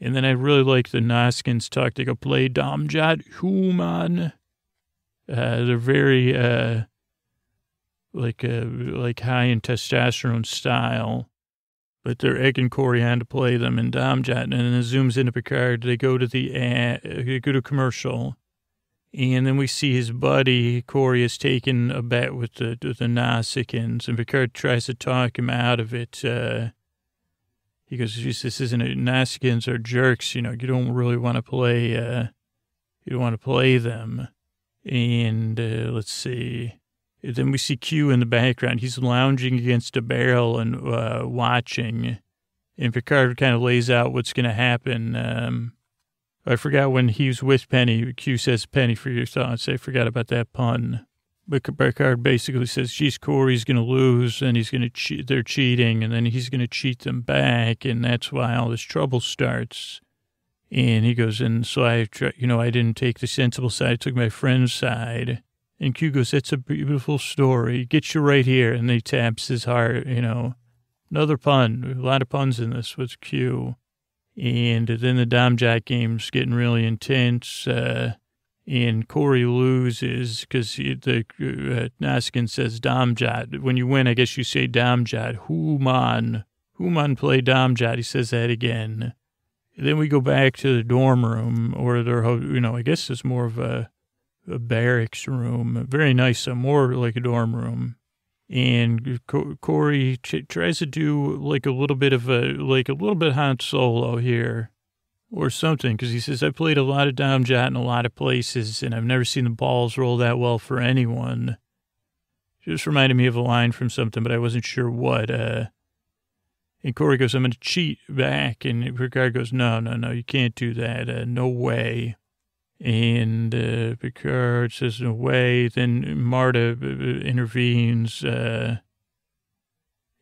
And then I really like the Nausicaans talk. They go play Dom Jot Human. Uh, they're very uh, like uh, like high in testosterone style but they're egging Corey on to play them in Dom Jot, and then it zooms into Picard. They go to the ad, they go to commercial, and then we see his buddy Corey is taking a bet with the with the Nausicaans, and Picard tries to talk him out of it. Uh, he goes, "This isn't a Nausicaans are jerks. You know, you don't really want to play. Uh, you don't want to play them." And uh, let's see. Then we see Q in the background. He's lounging against a barrel and uh, watching. And Picard kind of lays out what's going to happen. Um, I forgot when he's with Penny. Q says, Penny, for your thoughts. I forgot about that pun. But Picard basically says, geez, Corey's going to lose and he's going to cheat. They're cheating and then he's going to cheat them back. And that's why all this trouble starts. And he goes, and so I, you know, I didn't take the sensible side. I took my friend's side. And Q goes, That's a beautiful story. Get you right here. And he taps his heart, you know. Another pun. A lot of puns in this with Q. And then the Dom Jot game's getting really intense. Uh, and Corey loses because the uh, Nausicaan says Dom Jot. When you win, I guess you say Dom Jot. Human. Human play Dom Jot. He says that again. then we go back to the dorm room, or their, you know, I guess it's more of a a barracks room, very nice, more like a dorm room. And Corey tries to do like a little bit of a, like a little bit Han Solo here or something. Cause he says, I played a lot of Dom Jot in a lot of places and I've never seen the balls roll that well for anyone. Just reminded me of a line from something, but I wasn't sure what. Uh, and Corey goes, I'm going to cheat back. And Picard goes, no, no, no, you can't do that. Uh, no way. And uh, Picard says, no way. Then Marta uh, intervenes. Uh,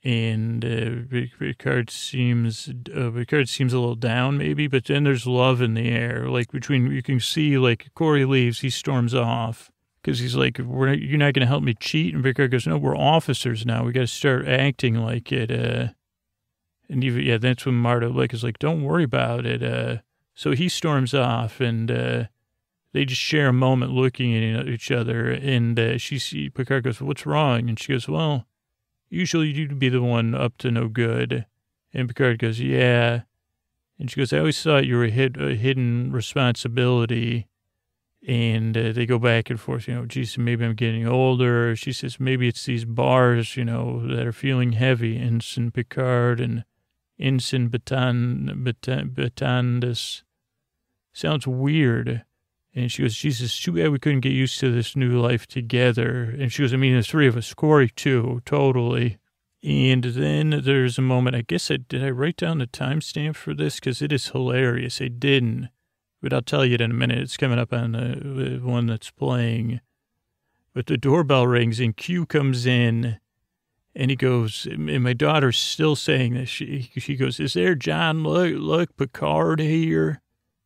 and uh, Picard seems uh, Picard seems a little down, maybe, but then there's love in the air. Like between you can see, like Corey leaves, he storms off because he's like, "We're you're not going to help me cheat." And Picard goes, "No, we're officers now. We got to start acting like it." Uh, and even yeah, that's when Marta like is like, "Don't worry about it." Uh, so he storms off, and uh, they just share a moment looking at each other. And uh, she, see, Picard goes, What's wrong? And she goes, Well, usually you'd be the one up to no good. And Picard goes, Yeah. And she goes, I always thought you were a, a hidden responsibility. And uh, they go back and forth, you know, geez, maybe I'm getting older. She says, maybe it's these bars, you know, that are feeling heavy. Ensign Picard and Ensign Batan, Batandus. Sounds weird. And she goes, Jesus, too bad we couldn't get used to this new life together. And she goes, I mean, the three of us, Corey too, totally. And then there's a moment, I guess I did I write down the timestamp for this? Because it is hilarious. I didn't, but I'll tell you it in a minute. It's coming up on the one that's playing. But the doorbell rings and Q comes in and he goes, and my daughter's still saying this. She, she goes, Is there John Luke Picard here?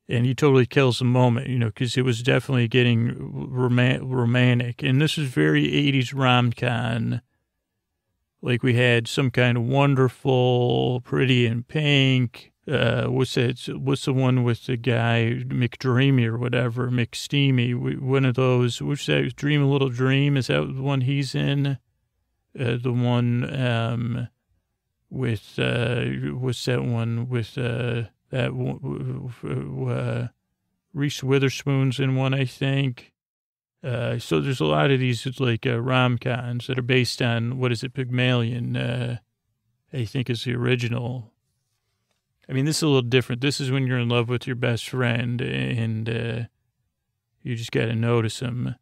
And he totally kills the moment, you know, because it was definitely getting rom- romantic. And this is very 80s rom com. Like we had some kind of wonderful, pretty in pink. Uh, what's that? What's the one with the guy McDreamy or whatever, McSteamy? One of those. Which that? Dream a Little Dream. Is that the one he's in? Uh, the one um, with uh, what's that one with uh, that uh, Reese Witherspoon's in one, I think. Uh, so there's a lot of these like uh, rom coms that are based on what is it, Pygmalion? Uh, I think is the original. I mean, this is a little different. This is when you're in love with your best friend and uh, you just got to notice him.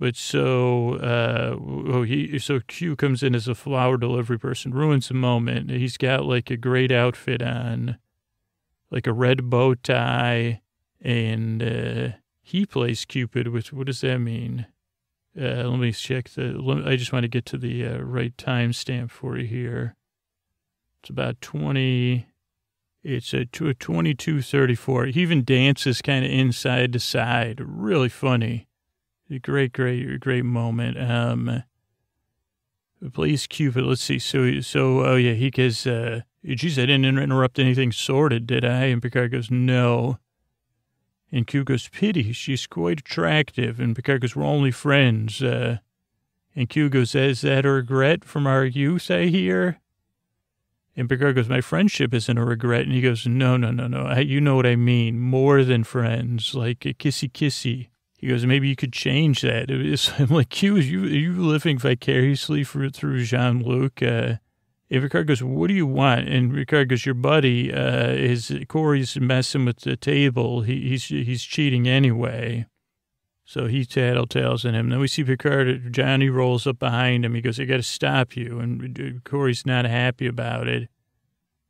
But so, uh, oh, he, so Q comes in as a flower delivery person, ruins the moment. He's got like a great outfit on, like a red bow tie, and uh, he plays Cupid, which, what does that mean? Uh, let me check the, let, I just want to get to the uh, right timestamp for you here. It's about 20, it's a 2234. He even dances kind of inside to side. Really funny. A great, great, great moment. Um, please, Cupid. Let's see. So, so, oh yeah, he goes, uh, geez, I didn't interrupt anything sordid, did I? And Picard goes, no. And Q goes, pity, she's quite attractive. And Picard goes, we're only friends. Uh, and Q goes, is that a regret from our youth, I hear? And Picard goes, my friendship isn't a regret. And he goes, no, no, no, no. I, you know what I mean. More than friends, like a kissy kissy. He goes, maybe you could change that. I'm like, Q, are you, are you living vicariously for, through Jean-Luc? Uh, and Picard goes, what do you want? And Picard goes, your buddy uh, is, Corey's messing with the table. He, he's, he's cheating anyway. So he tattletales on him. Then we see Picard, Johnny rolls up behind him. He goes, I got to stop you. And Corey's not happy about it.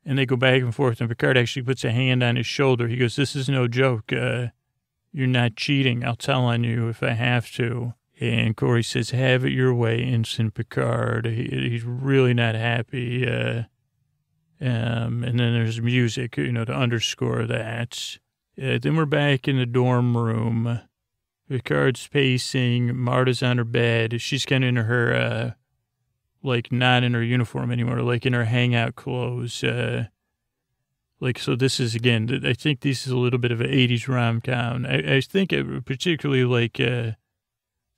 And they go back and forth. And Picard actually puts a hand on his shoulder. He goes, This is no joke. Uh, you're not cheating. I'll tell on you if I have to. And Corey says, Have it your way, Ensign Picard. He, he's really not happy. Uh, um, and then there's music, you know, to underscore that. Uh, then we're back in the dorm room. Picard's pacing. Marta's on her bed. She's kind of in her, uh, like, not in her uniform anymore, like in her hangout clothes. Uh, like, so this is, again, I think this is a little bit of an 80s rom com. I, I think it particularly like uh,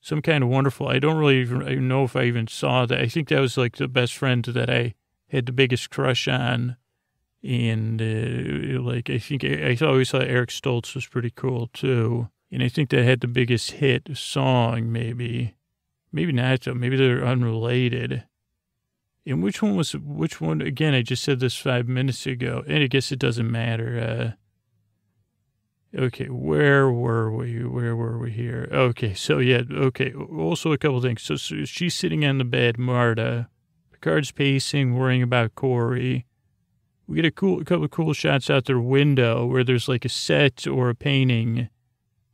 some kind of wonderful, I don't really even know if I even saw that. I think that was like the best friend that I had the biggest crush on. And uh, like, I think I, I always thought Eric Stoltz was pretty cool too. And I think that had the biggest hit song, maybe. Maybe not, though. Maybe they're unrelated. And which one was, which one, again, I just said this five minutes ago, and I guess it doesn't matter. Uh, okay, where were we? Where were we here? Okay, so yeah, okay. Also, a couple things. So, so she's sitting on the bed, Marta. Picard's pacing, worrying about Corey. We get a cool, a couple of cool shots out their window where there's like a set or a painting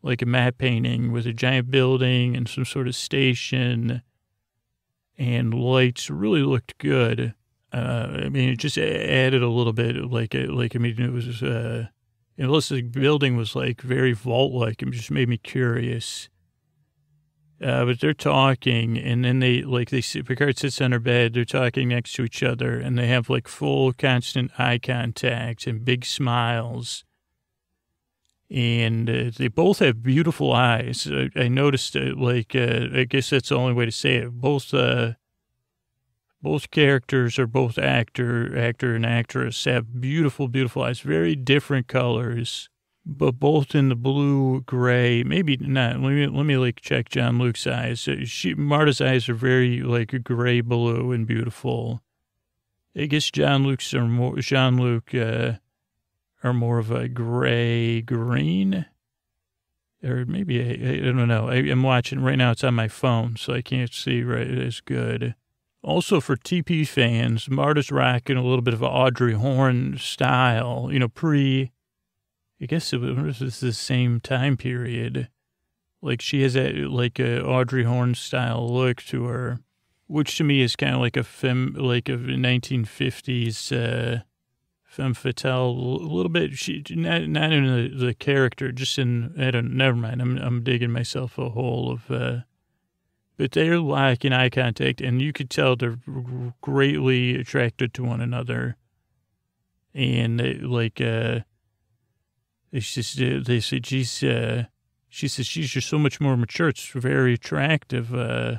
like a matte painting with a giant building and some sort of station and lights really looked good. Uh, I mean, it just added a little bit like, like, I mean, it was, uh, unless the building was like very vault like, it just made me curious. Uh, but they're talking, and then they like they sit, Picard sits on her bed. They're talking next to each other, and they have like full, constant eye contact and big smiles and uh, they both have beautiful eyes. I, I noticed, uh, like, uh, I guess that's the only way to say it. Both, uh, both characters are both actor, actor and actress have beautiful, beautiful eyes. Very different colors, but both in the blue, gray. Maybe not. Let me let me like check John Luke's eyes. Uh, she Marta's eyes are very like gray, blue, and beautiful. I guess John Luke's are more Jean-Luc. Uh, are more of a gray green or maybe I, don't know. I, am watching right now. It's on my phone, so I can't see right as good. Also, for TP fans, Marta's rocking a little bit of an Audrey Horne style. You know, pre. I guess it was the same time period. Like she has that like a Audrey Horne style look to her, which to me is kind of like a fem, like a 1950s. Uh, femme fatale a little bit. She not, not in the, the, character, just in. I don't. Never mind. I'm I'm digging myself a hole of. Uh, but they're lacking eye contact, and you could tell they're greatly attracted to one another. And they, like, uh, it's just they said she's. Uh, she says she's just so much more mature. It's very attractive. Uh,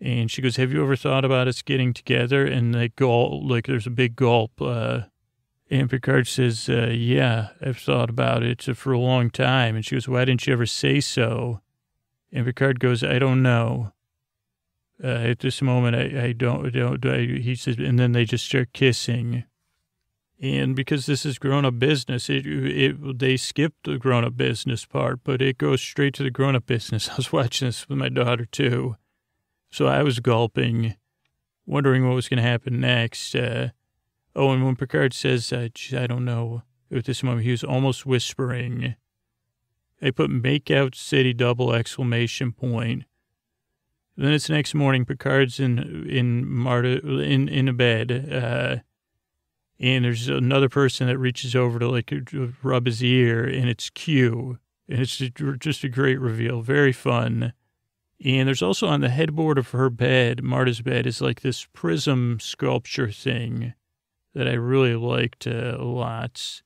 and she goes, Have you ever thought about us getting together? And they gulp, like there's a big gulp. Uh, and Picard says, uh, Yeah, I've thought about it for a long time. And she goes, Why didn't you ever say so? And Picard goes, I don't know. Uh, at this moment, I, I don't, don't I, he says, and then they just start kissing. And because this is grown up business, it, it they skipped the grown up business part, but it goes straight to the grown up business. I was watching this with my daughter too. So I was gulping, wondering what was going to happen next. Uh, oh, and when Picard says, uh, I don't know, at this moment, he was almost whispering. I put make out city double exclamation point. Then it's next morning. Picard's in in Marta in in a bed, uh, and there's another person that reaches over to like rub his ear, and it's Q, and it's just a great reveal, very fun. And there's also on the headboard of her bed, Marta's bed, is like this prism sculpture thing that I really liked uh, a lot.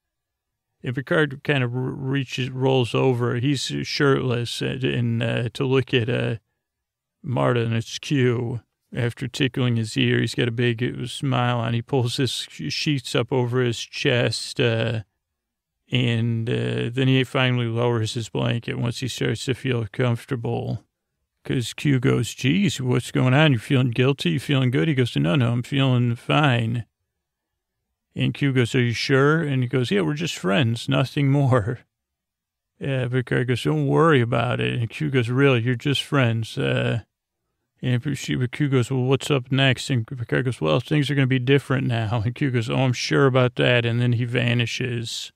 And Picard kind of reaches, rolls over. He's shirtless and, and uh, to look at uh, Marta, and it's Q. After tickling his ear, he's got a big uh, smile on. He pulls his sheets up over his chest, uh, and uh, then he finally lowers his blanket once he starts to feel comfortable. Because Q goes, geez, what's going on? You're feeling guilty? You feeling good? He goes, no, no, I'm feeling fine. And Q goes, are you sure? And he goes, yeah, we're just friends, nothing more. Yeah, Picard goes, don't worry about it. And Q goes, really, you're just friends. Uh, and she, Q goes, well, what's up next? And Picard goes, well, things are going to be different now. And Q goes, oh, I'm sure about that. And then he vanishes.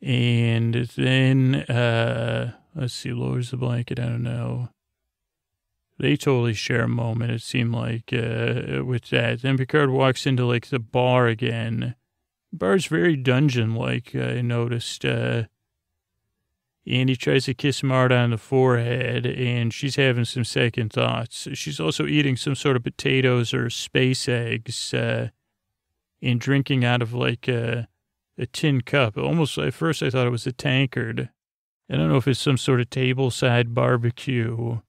And then, uh, let's see, lowers the blanket. I don't know. They totally share a moment, it seemed like, uh, with that. Then Picard walks into, like, the bar again. Bar's very dungeon-like, I noticed. Uh, and he tries to kiss Marta on the forehead, and she's having some second thoughts. She's also eating some sort of potatoes or space eggs, uh, and drinking out of, like, a, a tin cup. Almost, at first I thought it was a tankard. I don't know if it's some sort of table-side barbecue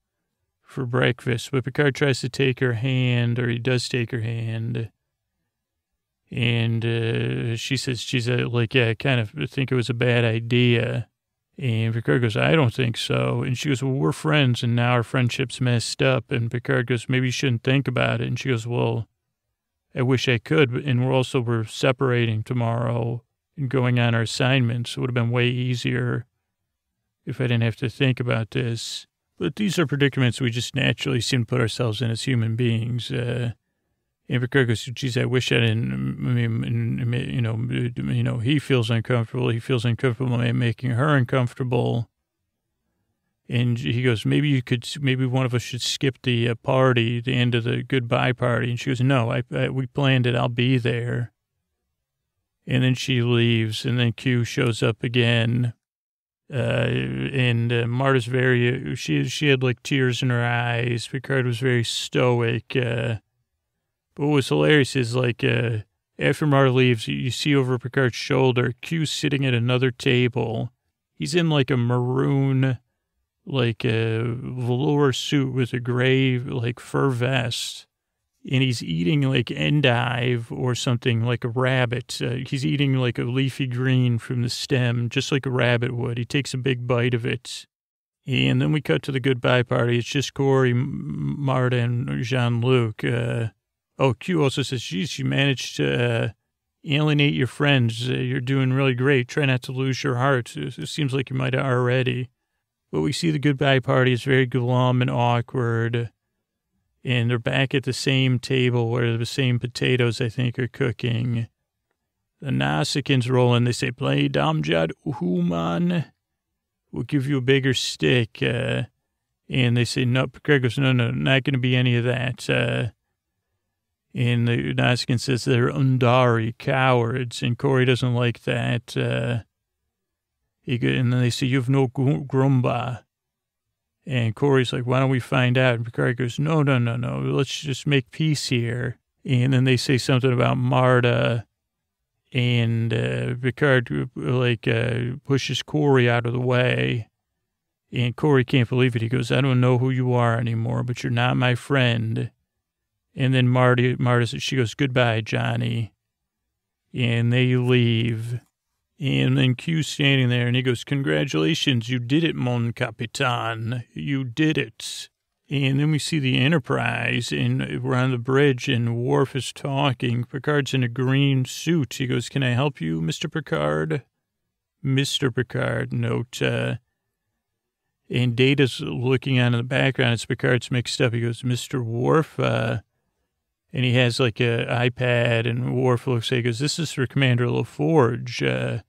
for breakfast, but Picard tries to take her hand, or he does take her hand. And uh, she says, she's uh, like, yeah, I kind of think it was a bad idea. And Picard goes, I don't think so. And she goes, well, we're friends, and now our friendship's messed up. And Picard goes, maybe you shouldn't think about it. And she goes, well, I wish I could. And we're also, we're separating tomorrow and going on our assignments. It would have been way easier if I didn't have to think about this. But these are predicaments we just naturally seem to put ourselves in as human beings. Uh, and Picard goes, geez, I wish I didn't, I mean, you know, you know, he feels uncomfortable. He feels uncomfortable making her uncomfortable. And he goes, maybe you could, maybe one of us should skip the uh, party, the end of the goodbye party. And she goes, no, I, I, we planned it. I'll be there. And then she leaves, and then Q shows up again and uh, Marta's very, she, she had like tears in her eyes. Picard was very stoic. Uh, but what was hilarious is like, uh, after Marta leaves, you see over Picard's shoulder, Q's sitting at another table. He's in like a maroon, like a velour suit with a gray, like fur vest and he's eating like endive or something like a rabbit. Uh, he's eating like a leafy green from the stem, just like a rabbit would. He takes a big bite of it. And then we cut to the goodbye party. It's just Corey, Marta, and Jean Luc. Uh, oh, Q also says, geez, you managed to uh, alienate your friends. Uh, you're doing really great. Try not to lose your heart. It seems like you might have already. But we see the goodbye party. It's very glum and awkward and they're back at the same table where the same potatoes, I think, are cooking. The Nausicaans roll in. They say, play Dom Jot Uhuman. We'll give you a bigger stick. Uh, and they say, no, Craig goes, no, no, not going to be any of that. Uh, and the Nausicaan says they're Undari, cowards. And Corey doesn't like that. Uh, he, and then they say, you have no grumba. And Corey's like, why don't we find out? And Picard goes, no, no, no, no. Let's just make peace here. And then they say something about Marta. And uh, Picard, like, uh, pushes Corey out of the way. And Corey can't believe it. He goes, I don't know who you are anymore, but you're not my friend. And then Marty, Marta, she goes, goodbye, Johnny. And they leave. And then Q's standing there and he goes, Congratulations, you did it, Mon Capitan. You did it. And then we see the Enterprise, and we're on the bridge, and Worf is talking. Picard's in a green suit. He goes, Can I help you, Mr. Picard? Mr. Picard, note. Uh, and Data's looking on in the background. It's Picard's mixed up. He goes, Mr. Worf, uh, and he has like a iPad, and Worf looks like, he goes, This is for Commander LaForge. Uh,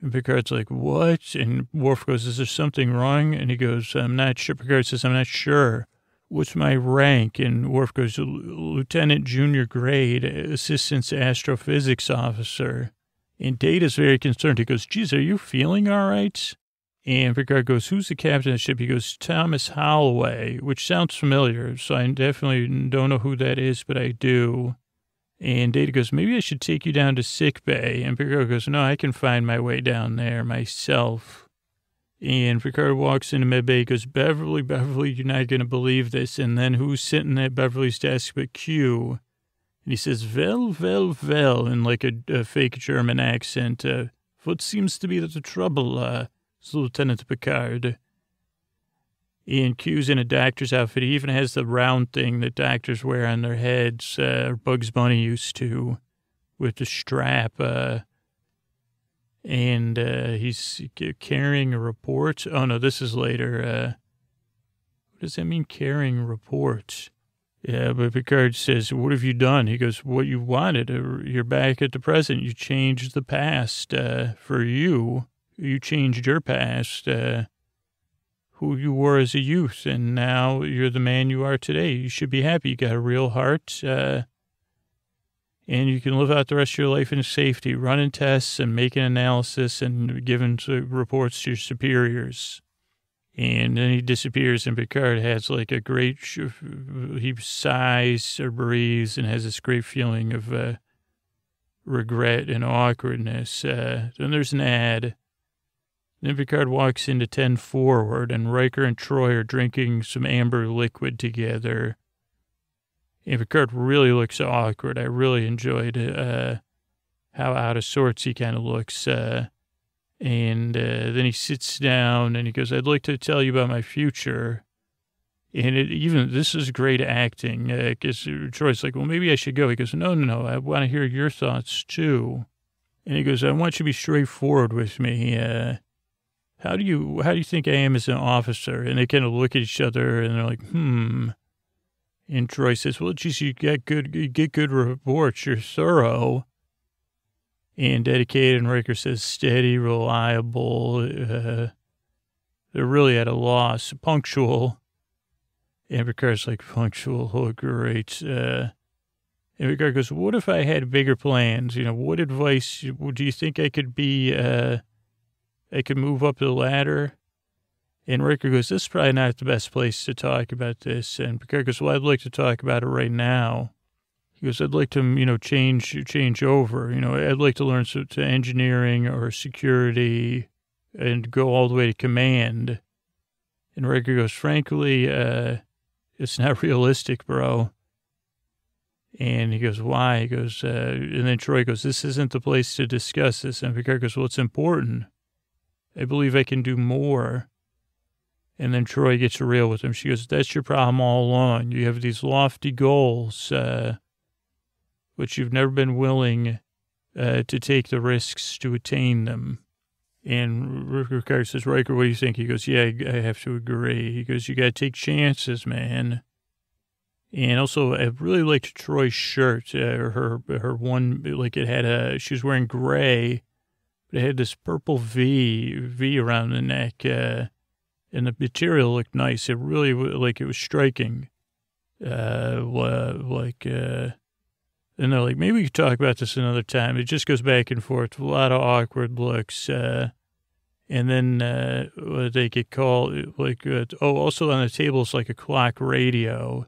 and Picard's like, what? And Worf goes, is there something wrong? And he goes, I'm not sure. Picard says, I'm not sure. What's my rank? And Worf goes, Lieutenant Junior Grade, Assistant Astrophysics Officer. And Data's very concerned. He goes, geez, are you feeling all right? And Picard goes, who's the captain of the ship? He goes, Thomas Halloway, which sounds familiar. So I definitely don't know who that is, but I do. And Data goes, maybe I should take you down to sick bay. And Picard goes, no, I can find my way down there myself. And Picard walks into med bay, goes, Beverly, Beverly, you're not going to believe this. And then who's sitting at Beverly's desk but Q? And he says, Vel, vel, vel, in like a, a fake German accent. Uh, what seems to be the trouble, uh, Lieutenant Picard? Ian Q's in a doctor's outfit. He even has the round thing that doctors wear on their heads, uh, Bugs Bunny used to, with the strap. Uh, and uh, he's carrying a report. Oh, no, this is later. Uh, what does that mean, carrying reports? Yeah, but Picard says, What have you done? He goes, What you wanted. Uh, you're back at the present. You changed the past uh, for you. You changed your past. Uh, who you were as a youth, and now you're the man you are today. You should be happy. You got a real heart, uh, and you can live out the rest of your life in safety, running tests and making analysis and giving reports to your superiors. And then he disappears, and Picard has like a great, he sighs or breathes and has this great feeling of uh, regret and awkwardness. Uh, then there's an ad then Picard walks into 10 forward, and Riker and Troi are drinking some amber liquid together. And Picard really looks awkward. I really enjoyed uh, how out of sorts he kind of looks. Uh, and uh, then he sits down and he goes, I'd like to tell you about my future. And it, even this is great acting because uh, Troi's like, well, maybe I should go. He goes, no, no, no. I want to hear your thoughts too. And he goes, I want you to be straightforward with me. Uh, how do you how do you think I am as an officer? And they kind of look at each other and they're like, hmm. And Troi says, well, geez, you get good, you get good reports. You're thorough and dedicated. And Riker says, steady, reliable. Uh, they're really at a loss. Punctual. And Picard's like, punctual. Oh, great. Uh, and Picard goes, what if I had bigger plans? You know, what advice would do you think I could be, uh, I could move up the ladder. And Riker goes, this is probably not the best place to talk about this. And Picard goes, well, I'd like to talk about it right now. He goes, I'd like to, you know, change, change over. You know, I'd like to learn to, to engineering or security and go all the way to command. And Riker goes, frankly, uh, it's not realistic, bro. And he goes, why? He goes, uh, and then Troi goes, this isn't the place to discuss this. And Picard goes, well, it's important. I believe I can do more. And then Troi gets real with him. She goes, That's your problem all along. You have these lofty goals, uh, but you've never been willing uh, to take the risks to attain them. And Riker says, Riker, what do you think? He goes, Yeah, I have to agree. He goes, You got to take chances, man. And also, I really liked Troi's shirt, uh, her her one, like it had a, she was wearing gray it had this purple V V around the neck, uh, and the material looked nice. It really like it was striking. Uh, like, uh, and they're like, maybe we could talk about this another time. It just goes back and forth, a lot of awkward looks. Uh, and then uh, they get called, like, uh, oh, also on the table is like a clock radio.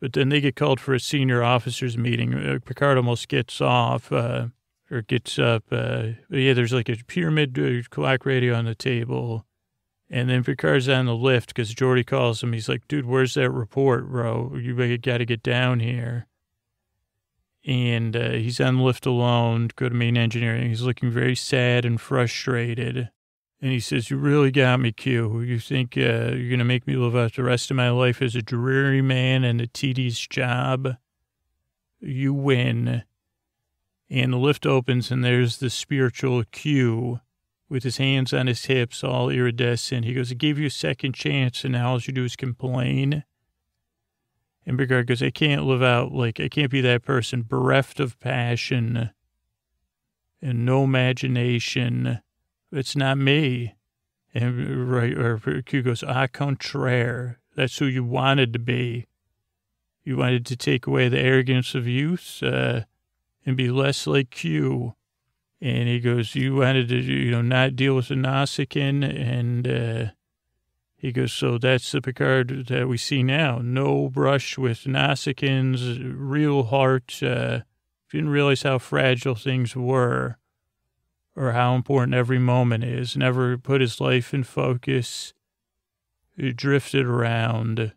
But then they get called for a senior officers meeting. Uh, Picard almost gets off. Uh, or gets up. Uh, yeah, there's like a pyramid uh, clock radio on the table. And then Picard's on the lift because Geordi calls him. He's like, dude, where's that report, bro? You got to get down here. And uh, he's on the lift alone, go to main engineering. He's looking very sad and frustrated. And he says, You really got me, Q. You think uh, you're going to make me live out the rest of my life as a dreary man and a tedious job? You win. And the lift opens, and there's the spiritual Q with his hands on his hips, all iridescent. He goes, I gave you a second chance, and now all you do is complain. And Picard goes, I can't live out, like, I can't be that person, bereft of passion and no imagination. It's not me. And right, or Q goes, au contraire. That's who you wanted to be. You wanted to take away the arrogance of youth uh, and be less like Q. And he goes, you wanted to, you know, not deal with the Nausicaan. And uh, he goes, so that's the Picard that we see now. No brush with Nausicaans, real heart. Uh, didn't realize how fragile things were or how important every moment is. Never put his life in focus. He drifted around.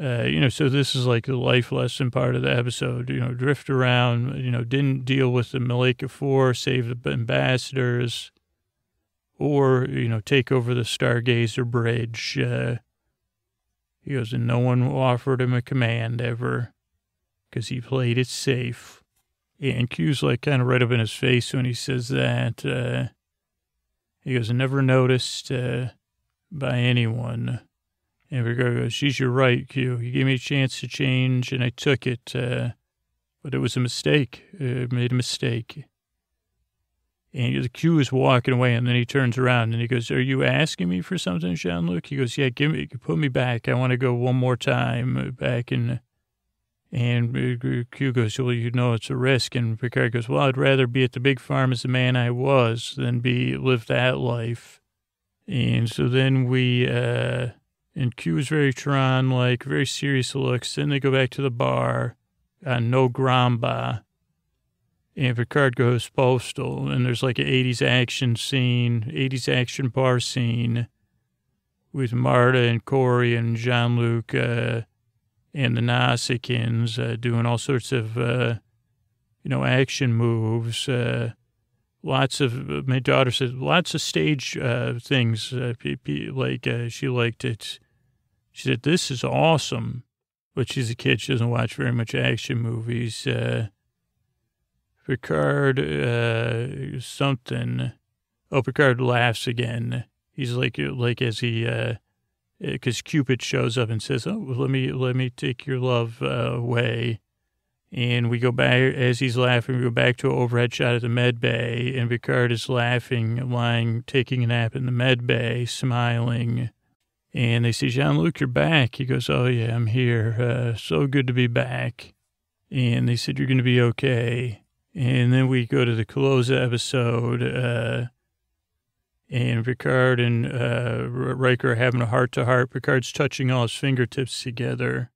Uh, you know, so this is like the life lesson part of the episode. You know, drift around. You know, didn't deal with the Milika Four, save the ambassadors, or you know, take over the Stargazer Bridge. Uh, he goes, and no one offered him a command ever, because he played it safe. And Q's like kind of right up in his face when he says that. Uh, he goes, never noticed uh, by anyone. And Picard goes, she's your right, Q. You gave me a chance to change, and I took it. Uh, but it was a mistake. I made a mistake. And the Q is walking away, and then he turns around and he goes, "Are you asking me for something, Jean Luc?" He goes, "Yeah, give me, put me back. I want to go one more time back and." And Q goes, Well, you know it's a risk. And Picard goes, Well, I'd rather be at the big farm as the man I was than be live that life. And so then we, uh, and Q is very Tron like, very serious looks. Then they go back to the bar on No Gramba. And Picard goes postal, and there's like an 80s action scene, 80s action bar scene with Marta and Corey and Jean Luc. Uh, and the Nausicaans uh, doing all sorts of, uh, you know, action moves. Uh, lots of, my daughter said, lots of stage uh, things. Uh, like, uh, she liked it. She said, this is awesome. But she's a kid. She doesn't watch very much action movies. Uh, Picard, uh, something. Oh, Picard laughs again. He's like, like as he, uh, because Cupid shows up and says, "Oh, let me let me take your love uh, away." And we go back as he's laughing. We go back to an overhead shot at the med bay, and Picard is laughing, lying, taking a nap in the med bay, smiling. And they say, Jean Luc, you're back. He goes, Oh, yeah, I'm here. Uh, so good to be back. And they said, You're going to be okay. And then we go to the close episode. Uh, and Picard and uh, Riker are having a heart to heart. Picard's touching all his fingertips together.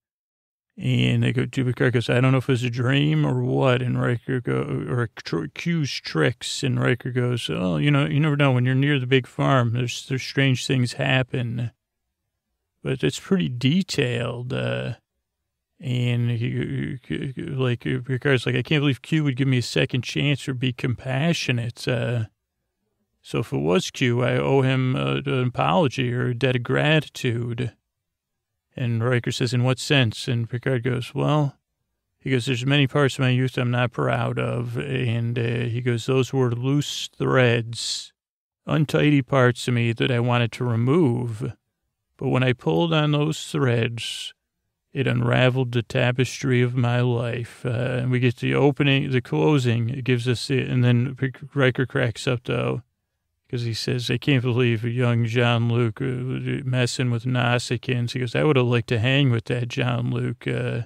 And they go, to Picard goes, I don't know if it was a dream or what. And Riker go, or tr- Q's tricks. And Riker goes, Oh, you know, you never know. When you're near the big farm, there's, there's strange things happen. But it's pretty detailed. Uh, and he, like, Picard's like, I can't believe Q would give me a second chance or be compassionate. Uh, so if it was Q, I owe him uh, an apology or a debt of gratitude. And Riker says, in what sense? And Picard goes, well, he goes, there's many parts of my youth I'm not proud of. And uh, he goes, those were loose threads, untidy parts of me that I wanted to remove. But when I pulled on those threads, it unraveled the tapestry of my life. Uh, and we get the opening, the closing, it gives us the, and then Riker cracks up though because he says, I can't believe young John Luc uh, messing with Nausicaans. He goes, I would have liked to hang with that John Luc. Uh,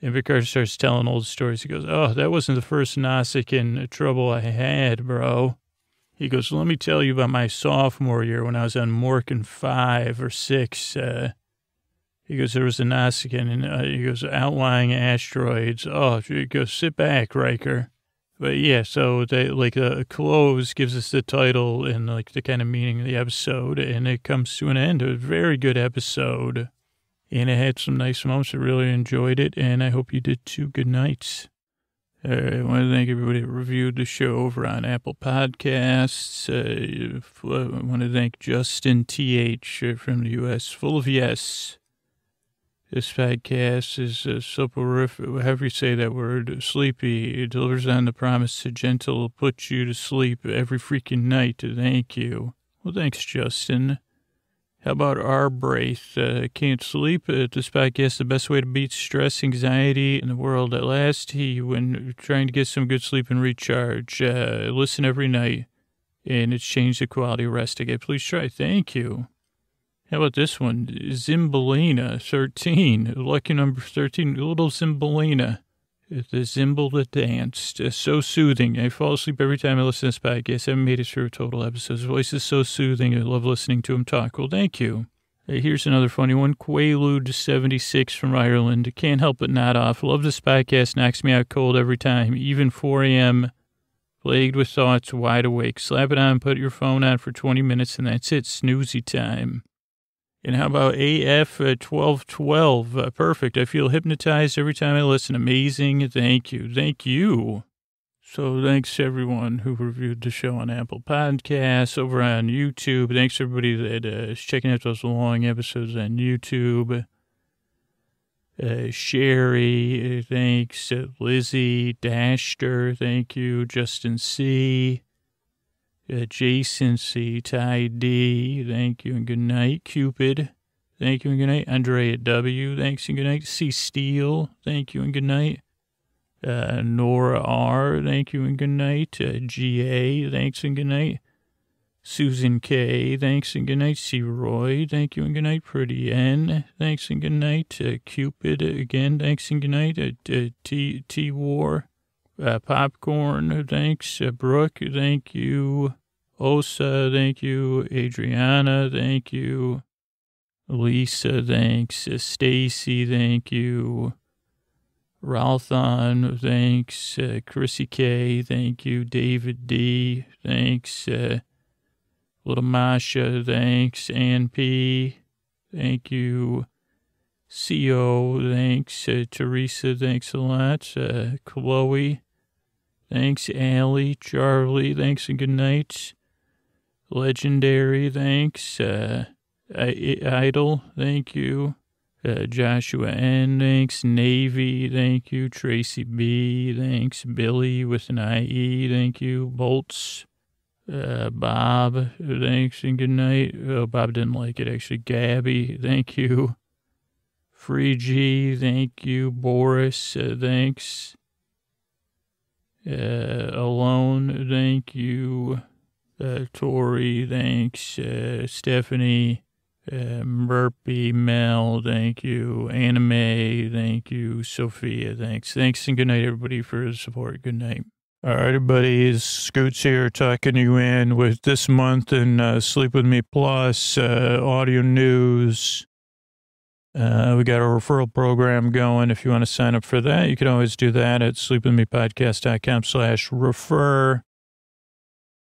and Picard starts telling old stories. He goes, Oh, that wasn't the first Nausicaan trouble I had, bro. He goes, Let me tell you about my sophomore year when I was on Morgan 5 or 6. Uh, he goes, There was a Nausicaan, and uh, he goes, Outlying asteroids. Oh, he goes, Sit back, Riker. But yeah, so they like a uh, close gives us the title and like the kind of meaning of the episode, and it comes to an end. A very good episode, and it had some nice moments. I really enjoyed it, and I hope you did too. Good night. Uh, I want to thank everybody that reviewed the show over on Apple Podcasts. Uh, I want to thank Justin TH from the U.S. Full of yes. This podcast is uh, soporific, however you say that word, sleepy. It delivers on the promise to gentle put you to sleep every freaking night. Thank you. Well, thanks, Justin. How about our brace? Uh, can't sleep. Uh, this podcast the best way to beat stress, anxiety in the world. At last, he, when trying to get some good sleep and recharge, uh, listen every night, and it's changed the quality of rest I get. Please try. Thank you. How about this one? Zimbalina, 13. Lucky number 13. Little Zimbalina. The Zimble that danced. Uh, so soothing. I fall asleep every time I listen to this podcast. I haven't made it through a total episode. His voice is so soothing. I love listening to him talk. Well, thank you. Uh, here's another funny one. Quaalude76 from Ireland. Can't help but nod off. Love this podcast. Knocks me out cold every time. Even 4 a.m. Plagued with thoughts, wide awake. Slap it on, put your phone on for 20 minutes, and that's it. Snoozy time. And how about AF 1212? Uh, perfect. I feel hypnotized every time I listen. Amazing. Thank you. Thank you. So thanks to everyone who reviewed the show on Apple Podcasts, over on YouTube. Thanks everybody that uh, is checking out those long episodes on YouTube. Uh, Sherry, thanks. Uh, Lizzie, Dashter, thank you. Justin C adjacency, Ty D, thank you and good night. Cupid, thank you and good night. Andrea W, thanks and good night. C Steele, thank you and good night. Uh, Nora R, thank you and good night. Uh, GA, thanks and good night. Susan K, thanks and good night. C Roy, thank you and good night. Pretty N, thanks and good night. Uh, Cupid, again, thanks and good night. Uh, uh, T T War, uh, popcorn, thanks. Uh, Brooke, thank you. Osa, thank you. Adriana, thank you. Lisa, thanks. Stacy, thank you. Ralthon, thanks. Uh, Chrissy K, thank you. David D, thanks. Uh, Little Masha, thanks. Ann P, thank you. CO, thanks. Uh, Teresa, thanks a lot. Uh, Chloe, thanks. Allie, Charlie, thanks and good night. Legendary, thanks. Uh, Idol, thank you. Uh, Joshua N, thanks. Navy, thank you. Tracy B, thanks. Billy with an IE, thank you. Bolts, uh, Bob, thanks and good night. Oh, Bob didn't like it actually. Gabby, thank you. Free G, thank you. Boris, uh, thanks. Uh, alone, thank you uh, Tori, thanks, uh, Stephanie, uh, Murphy, Mel, thank you, Anime, thank you, Sophia, thanks. Thanks and good night, everybody, for the support. Good night. All right, everybody, Scoots here talking you in with this month and uh, Sleep With Me Plus, uh, audio news. Uh, we got a referral program going. If you want to sign up for that, you can always do that at sleepwithmepodcast.com slash refer.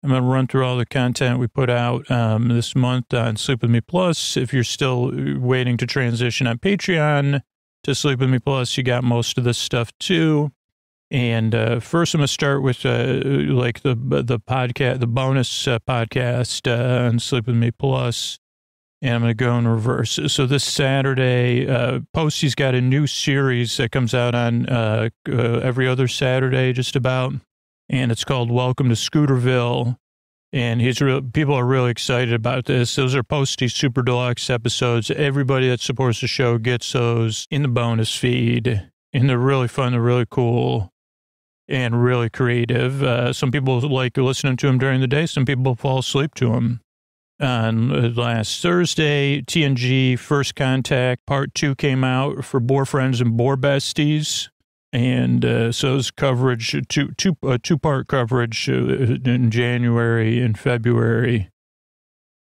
I'm going to run through all the content we put out um, this month on Sleep With Me Plus. If you're still waiting to transition on Patreon to Sleep With Me Plus, you got most of this stuff too. And uh, first, I'm going to start with uh, like the the podcast, the bonus uh, podcast uh, on Sleep With Me Plus. And I'm going to go in reverse. So this Saturday, uh, Posty's got a new series that comes out on uh, uh, every other Saturday, just about and it's called Welcome to Scooterville. And he's real, people are really excited about this. Those are Posty Super Deluxe episodes. Everybody that supports the show gets those in the bonus feed. And they're really fun. They're really cool and really creative. Uh, some people like listening to them during the day. Some people fall asleep to them. On last Thursday, TNG First Contact Part 2 came out for Boar Friends and Boar Besties and uh, so it's coverage two two uh, two part coverage uh, in January and February.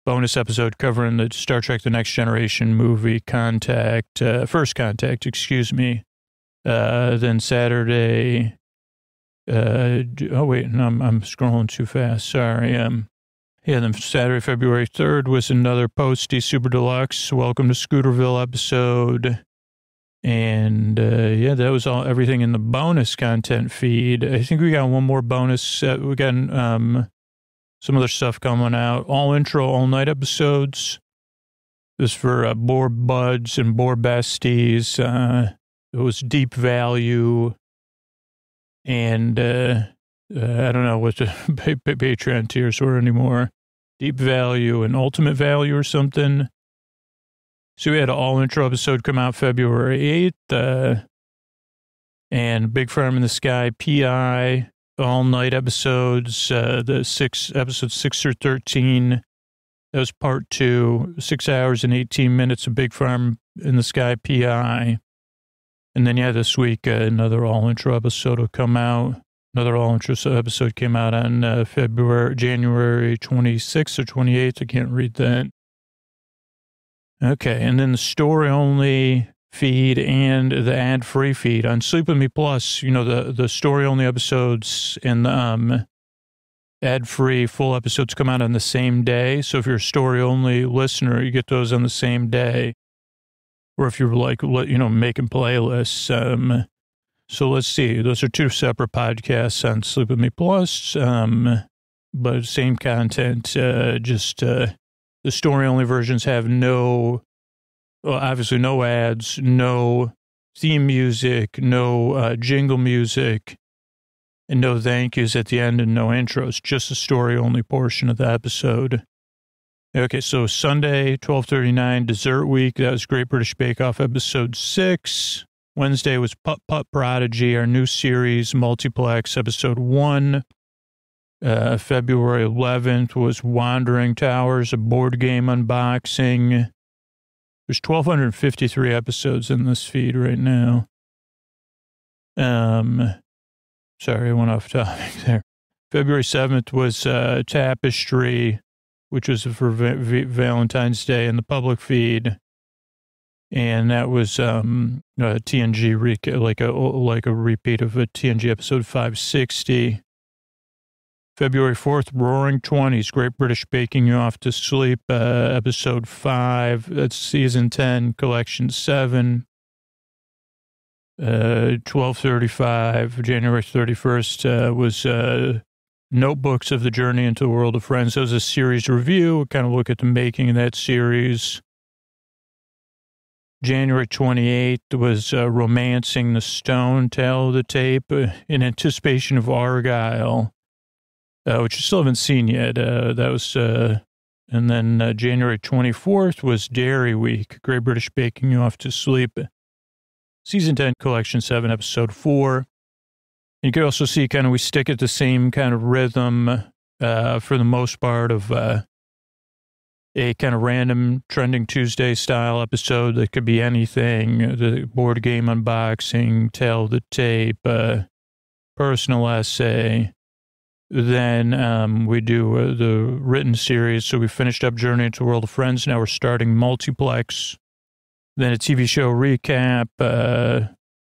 Bonus episode covering the Star Trek: The Next Generation movie Contact, uh, First Contact, excuse me. Uh, then Saturday. Uh, oh wait, no, I'm I'm scrolling too fast. Sorry. Um, yeah. Then Saturday, February third was another Posty Super Deluxe Welcome to Scooterville episode. And uh, yeah, that was all everything in the bonus content feed. I think we got one more bonus. We got um, some other stuff coming out. All intro, all night episodes. This for uh, Boar Buds and Boar Besties. Uh, it was Deep Value. And uh, uh, I don't know what the Patreon tiers were anymore. Deep Value and Ultimate Value or something. So we had an all intro episode come out February 8th. Uh, and Big Farm in the Sky, PI, all night episodes, uh, the six episodes six through 13 that was part two, six hours and 18 minutes of Big Farm in the Sky PI. And then, yeah, this week, uh, another all intro episode will come out. Another all intro episode came out on uh, February, January 26th or 28th. I can't read that. Okay. And then the story only feed and the ad free feed on Sleep With Me Plus, you know, the, the story only episodes and the, um, ad free full episodes come out on the same day. So if you're a story only listener, you get those on the same day. Or if you're like, you know, making playlists. Um, so let's see. Those are two separate podcasts on Sleep With Me Plus, um, but same content. Uh, just uh, the story only versions have no, well, obviously, no ads, no theme music, no uh, jingle music and no thank yous at the end and no intros, just the story only portion of the episode. Okay, so Sunday, 1239, Dessert Week. That was Great British Bake Off, episode six. Wednesday was Putt Putt Prodigy, our new series, Multiplex, episode one. Uh, February 11th was Wandering Towers, a board game unboxing. There's 1,253 episodes in this feed right now. Um, Sorry, I went off topic there. February 7th was uh, Tapestry, which was for Valentine's Day in the public feed. And that was um, a TNG, re- like a like a repeat of a TNG episode 560. February 4th, Roaring Twenties, Great British Baking You Off to Sleep, uh, episode 5. That's season 10, collection 7. Uh, 1235, January 31st, uh, was uh, Notebooks of the Journey into the World of Friends. That was a series review, we kind of look at the making of that series. January 28th was uh, Romancing the Stone, Tale of the Tape, uh, in anticipation of Argylle, uh, which you still haven't seen yet. Uh, that was, uh, and then uh, January 24th was Dairy Week, Great British Baking You Off to Sleep season 10, collection 7, episode 4. You can also see kind of we stick at the same kind of rhythm uh, for the most part of uh, a kind of random trending Tuesday style episode that could be anything the board game unboxing, tell the tape, uh, personal essay. Then um, we do uh, the written series. So we finished up Journey into World of Friends. Now we're starting Multiplex then a TV show recap, uh,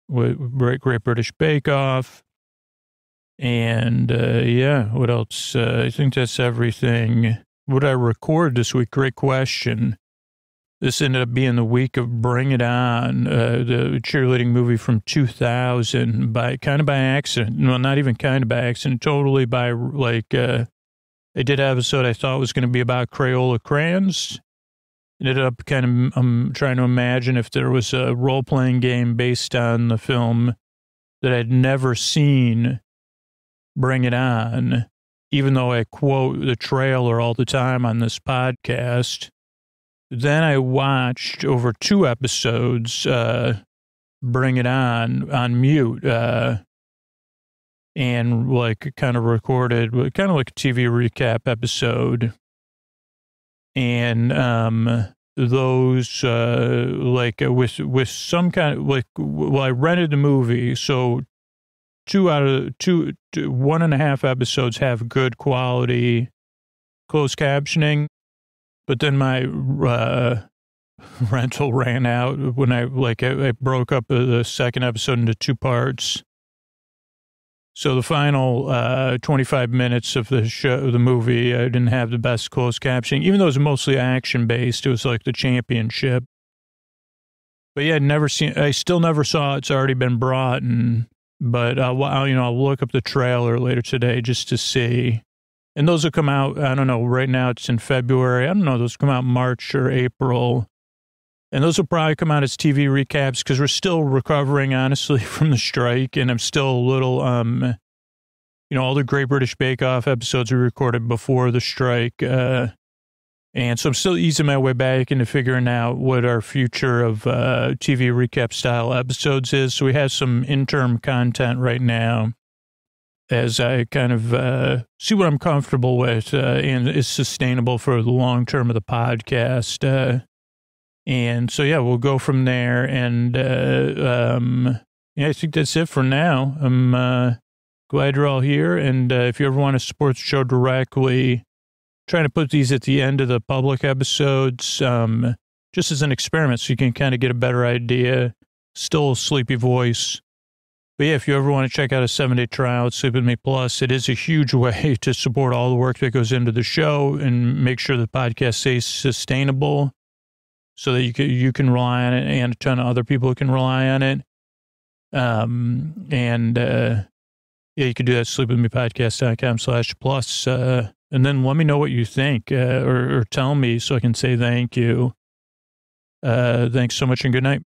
with Great British Bake Off. And uh, yeah, what else? Uh, I think that's everything. What I record this week? Great question. This ended up being the week of Bring It On, uh, the cheerleading movie from 2000, by kind of by accident. Well, not even kind of by accident, totally by like. Uh, I did an episode I thought was going to be about Crayola crayons, ended up kind of um, trying to imagine if there was a role playing game based on the film that I'd never seen. Bring it on, even though I quote the trailer all the time on this podcast. Then I watched over two episodes, uh, Bring It On, on mute, uh, and like kind of recorded, kind of like a TV recap episode. And um, those uh, like uh, with with some kind of like well, I rented the movie, so two out of two, two one and a half episodes have good quality closed captioning, but then my uh, rental ran out when I like I, I broke up the second episode into two parts so the final uh, 25 minutes of the show, the movie, I didn't have the best closed captioning, even though it was mostly action based. It was like the championship. but yeah, never seen. I still never saw it. It's already been brought, and but uh, well, I'll, you know, I'll look up the trailer later today just to see. And those will come out. I don't know. Right now, it's in February. I don't know. Those come out March or April. And those will probably come out as TV recaps because we're still recovering, honestly, from the strike. And I'm still a little, um, you know, all the Great British Bake Off episodes we recorded before the strike. Uh, and so I'm still easing my way back into figuring out what our future of uh, TV recap style episodes is. So we have some interim content right now as I kind of uh, see what I'm comfortable with uh, and is sustainable for the long term of the podcast. Uh, and so, yeah, we'll go from there. And uh, um, yeah, I think that's it for now. I'm uh, glad you're all here. And uh, if you ever want to support the show directly, trying to put these at the end of the public episodes um, just as an experiment so you can kind of get a better idea. Still a sleepy voice. But yeah, if you ever want to check out a seven day trial at Sleep With Me Plus, it is a huge way to support all the work that goes into the show and make sure the podcast stays sustainable so that you can, you can rely on it and a ton of other people can rely on it. Um, and, uh, yeah, you can do that at sleepwithmepodcast.com slash plus. Uh, and then let me know what you think, uh, or, or tell me so I can say thank you. Uh, thanks so much and good night.